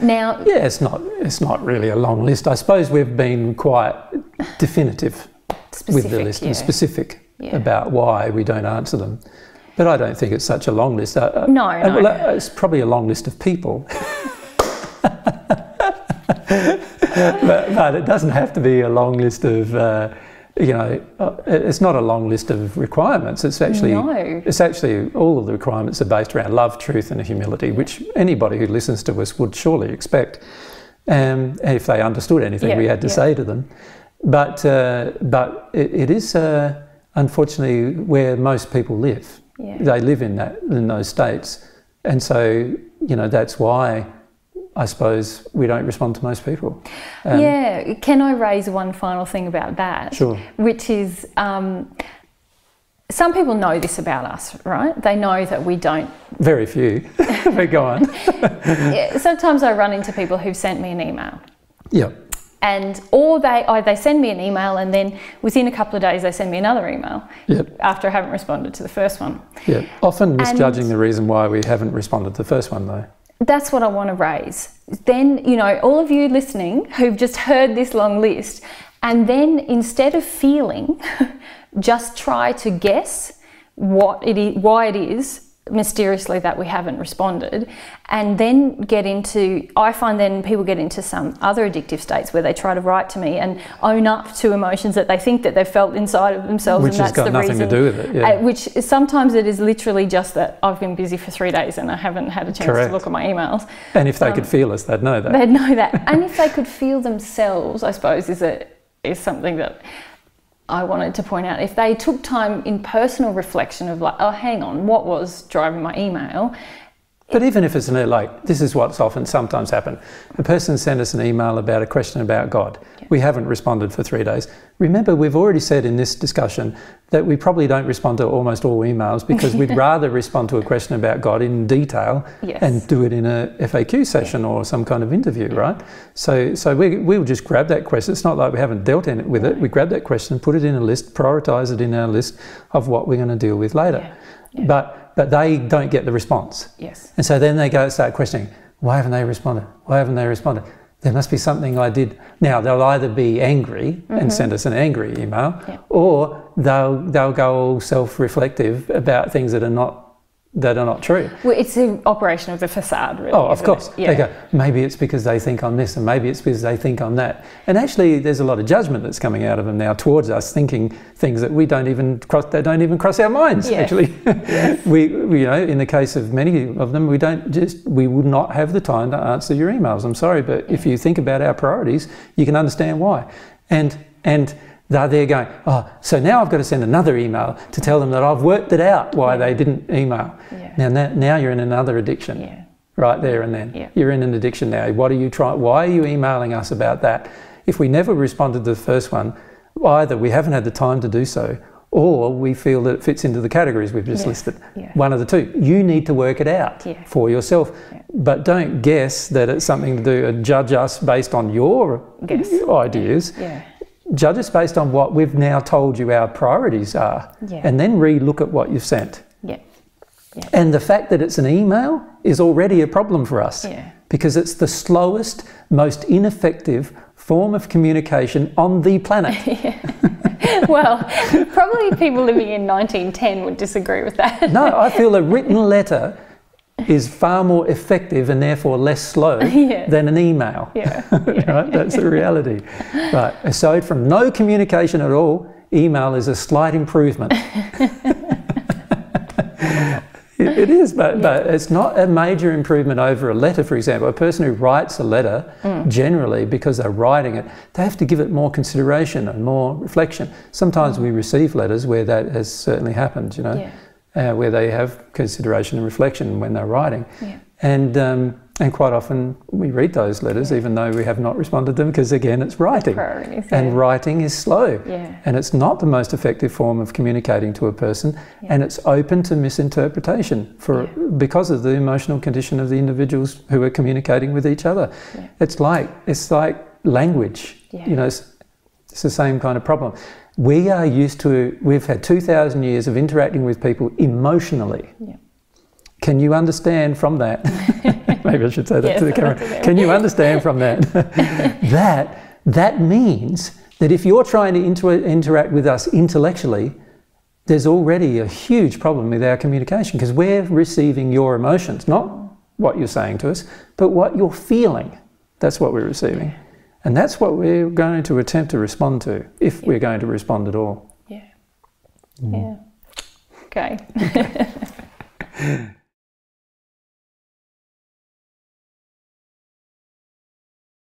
[SPEAKER 1] Now,
[SPEAKER 2] Yeah, it's not it's not really a long list. I suppose we've been quite definitive
[SPEAKER 1] specific,
[SPEAKER 2] with the list
[SPEAKER 1] yeah.
[SPEAKER 2] and specific
[SPEAKER 1] Yeah.
[SPEAKER 2] about why we don't answer them. But I don't think it's such a long list. Uh, uh,
[SPEAKER 1] No,
[SPEAKER 2] uh,
[SPEAKER 1] no.
[SPEAKER 2] well, uh, it's probably a long list of people. but, but it doesn't have to be a long list of, uh, you know, uh, it's not a long list of requirements. It's actually,
[SPEAKER 1] No.
[SPEAKER 2] it's actually all of the requirements are based around love, truth, and humility, which anybody who listens to us would surely expect. Um, if they understood anything
[SPEAKER 1] Yeah,
[SPEAKER 2] we had to
[SPEAKER 1] yeah.
[SPEAKER 2] say to them, but uh, but it, it is uh, unfortunately where most people live.
[SPEAKER 1] Yeah.
[SPEAKER 2] They live in that in those states, and so you know that's why I suppose we don't respond to most people. Um,
[SPEAKER 1] yeah, can I raise one final thing about that?
[SPEAKER 2] Sure.
[SPEAKER 1] Which is, um, some people know this about us, right? They know that we don't.
[SPEAKER 2] Very few. but go on.
[SPEAKER 1] Yeah, Sometimes I run into people who've sent me an email.
[SPEAKER 2] Yeah.
[SPEAKER 1] And or they or they send me an email and then within a couple of days they send me another email
[SPEAKER 2] Yep.
[SPEAKER 1] after I haven't responded to the first one.
[SPEAKER 2] Yeah. Often misjudging
[SPEAKER 1] And-
[SPEAKER 2] the reason why we haven't responded to the first one though.
[SPEAKER 1] That's what I want to raise. Then, you know, all of you listening who've just heard this long list, and then instead of feeling, just try to guess what it is, why it is mysteriously that we haven't responded, and then get into. I find then people get into some other addictive states where they try to write to me and own up to emotions that they think that they've felt inside of themselves,
[SPEAKER 2] Which
[SPEAKER 1] and
[SPEAKER 2] has
[SPEAKER 1] that's
[SPEAKER 2] got
[SPEAKER 1] the
[SPEAKER 2] nothing to
[SPEAKER 1] reason.
[SPEAKER 2] do with it, yeah.
[SPEAKER 1] uh, which sometimes it is literally just that I've been busy for three days and I haven't had a chance
[SPEAKER 2] Correct.
[SPEAKER 1] to look at my emails.
[SPEAKER 2] And if they
[SPEAKER 1] Um,
[SPEAKER 2] could feel us, they'd know that.
[SPEAKER 1] They'd know that. and if they could feel themselves, I suppose, is a, is something that I wanted to point out. If they took time in personal reflection of like, oh, hang on, what was driving my email?
[SPEAKER 2] But even if it's an, like, this is what's often sometimes happen. A person sent us an email about a question about God. We haven't responded for three days. Remember, we've already said in this discussion that we probably don't respond to almost all emails because we'd rather respond to a question about God in detail
[SPEAKER 1] Yes.
[SPEAKER 2] and do it in a FAQ session or some kind of interview, right? So, so we, we'll just grab that question. It's not like we haven't dealt in it with it. We grab that question, put it in a list, prioritize it in our list of what we're going to deal with later.
[SPEAKER 1] Yeah. Yeah.
[SPEAKER 2] But, but they don't get the response.
[SPEAKER 1] Yes.
[SPEAKER 2] And so then they go start questioning, why haven't they responded? Why haven't they responded? There must be something I did. Now they'll either be angry and send us an angry email,
[SPEAKER 1] Mm-hmm. Yeah.
[SPEAKER 2] or they'll they'll go all self-reflective about things that are not that are not true.
[SPEAKER 1] Well, it's the operation of the facade, really.
[SPEAKER 2] Oh, of course.
[SPEAKER 1] it?
[SPEAKER 2] They go, maybe it's because they think I'm this, and maybe it's because they think I'm that. And actually, there's a lot of judgment that's coming out of them now towards us, thinking things that we don't even cross. that don't even cross our minds.
[SPEAKER 1] Yes.
[SPEAKER 2] Actually, we, we, you know, in the case of many of them, we don't just we would not have the time to answer your emails. I'm sorry, but if you think about our priorities, you can understand why. And and they're there going, oh, so now I've got to send another email to tell them that I've worked it out why they didn't email.
[SPEAKER 1] Yeah.
[SPEAKER 2] Now, now, now you're in another addiction
[SPEAKER 1] Yeah.
[SPEAKER 2] right there and then.
[SPEAKER 1] Yeah.
[SPEAKER 2] You're in an addiction now. What are you trying? Why are you emailing us about that? If we never responded to the first one, either we haven't had the time to do so, or we feel that it fits into the categories we've just
[SPEAKER 1] Yeah.
[SPEAKER 2] listed.
[SPEAKER 1] Yeah.
[SPEAKER 2] One of the two. You need to work it out
[SPEAKER 1] Yeah.
[SPEAKER 2] for yourself,
[SPEAKER 1] Yeah.
[SPEAKER 2] but don't guess that it's something to do and judge us based on your
[SPEAKER 1] Guess.
[SPEAKER 2] ideas.
[SPEAKER 1] Yeah.
[SPEAKER 2] Judge us based on what we've now told you our priorities are,
[SPEAKER 1] Yeah.
[SPEAKER 2] and then re-look at what you've sent.
[SPEAKER 1] Yeah.
[SPEAKER 2] And the fact that it's an email is already a problem for us
[SPEAKER 1] Yeah.
[SPEAKER 2] because it's the slowest, most ineffective form of communication on the planet.
[SPEAKER 1] well, probably people living in 1910 would disagree with that.
[SPEAKER 2] no, I feel a written letter is far more effective and therefore less slow
[SPEAKER 1] Yeah.
[SPEAKER 2] than an email.
[SPEAKER 1] Yeah.
[SPEAKER 2] right? That's the reality. Right. Aside from no communication at all, email is a slight improvement. It is, but, but it's not a major improvement over a letter, for example. A person who writes a letter,
[SPEAKER 1] Mm.
[SPEAKER 2] generally, because they're writing it, they have to give it more consideration and more reflection. Sometimes we receive letters where that has certainly happened, you know,
[SPEAKER 1] Mm. Yeah.
[SPEAKER 2] Uh, where they have consideration and reflection when they're writing.
[SPEAKER 1] Yeah.
[SPEAKER 2] And, um, and quite often we read those letters, even though we have not responded to them, because again, it's writing.
[SPEAKER 1] Priorities,
[SPEAKER 2] And
[SPEAKER 1] yeah.
[SPEAKER 2] writing is slow.
[SPEAKER 1] Yeah.
[SPEAKER 2] And it's not the most effective form of communicating to a person, and it's open to misinterpretation for because of the emotional condition of the individuals who are communicating with each other.
[SPEAKER 1] Yeah.
[SPEAKER 2] It's like it's like language.
[SPEAKER 1] Yeah.
[SPEAKER 2] You know, it's, it's the same kind of problem. We are used to. We've had two thousand years of interacting with people emotionally.
[SPEAKER 1] Yeah.
[SPEAKER 2] Can you understand from that? Maybe I should say that
[SPEAKER 1] Yes,
[SPEAKER 2] to the camera. Can you understand from that that that means that if you're trying to inter- interact with us intellectually, there's already a huge problem with our communication because we're receiving your emotions, not what you're saying to us, but what you're feeling. That's what we're receiving. And that's what we're going to attempt to respond to, if we're going to respond at all.
[SPEAKER 1] Yeah. Mm. Yeah. Okay.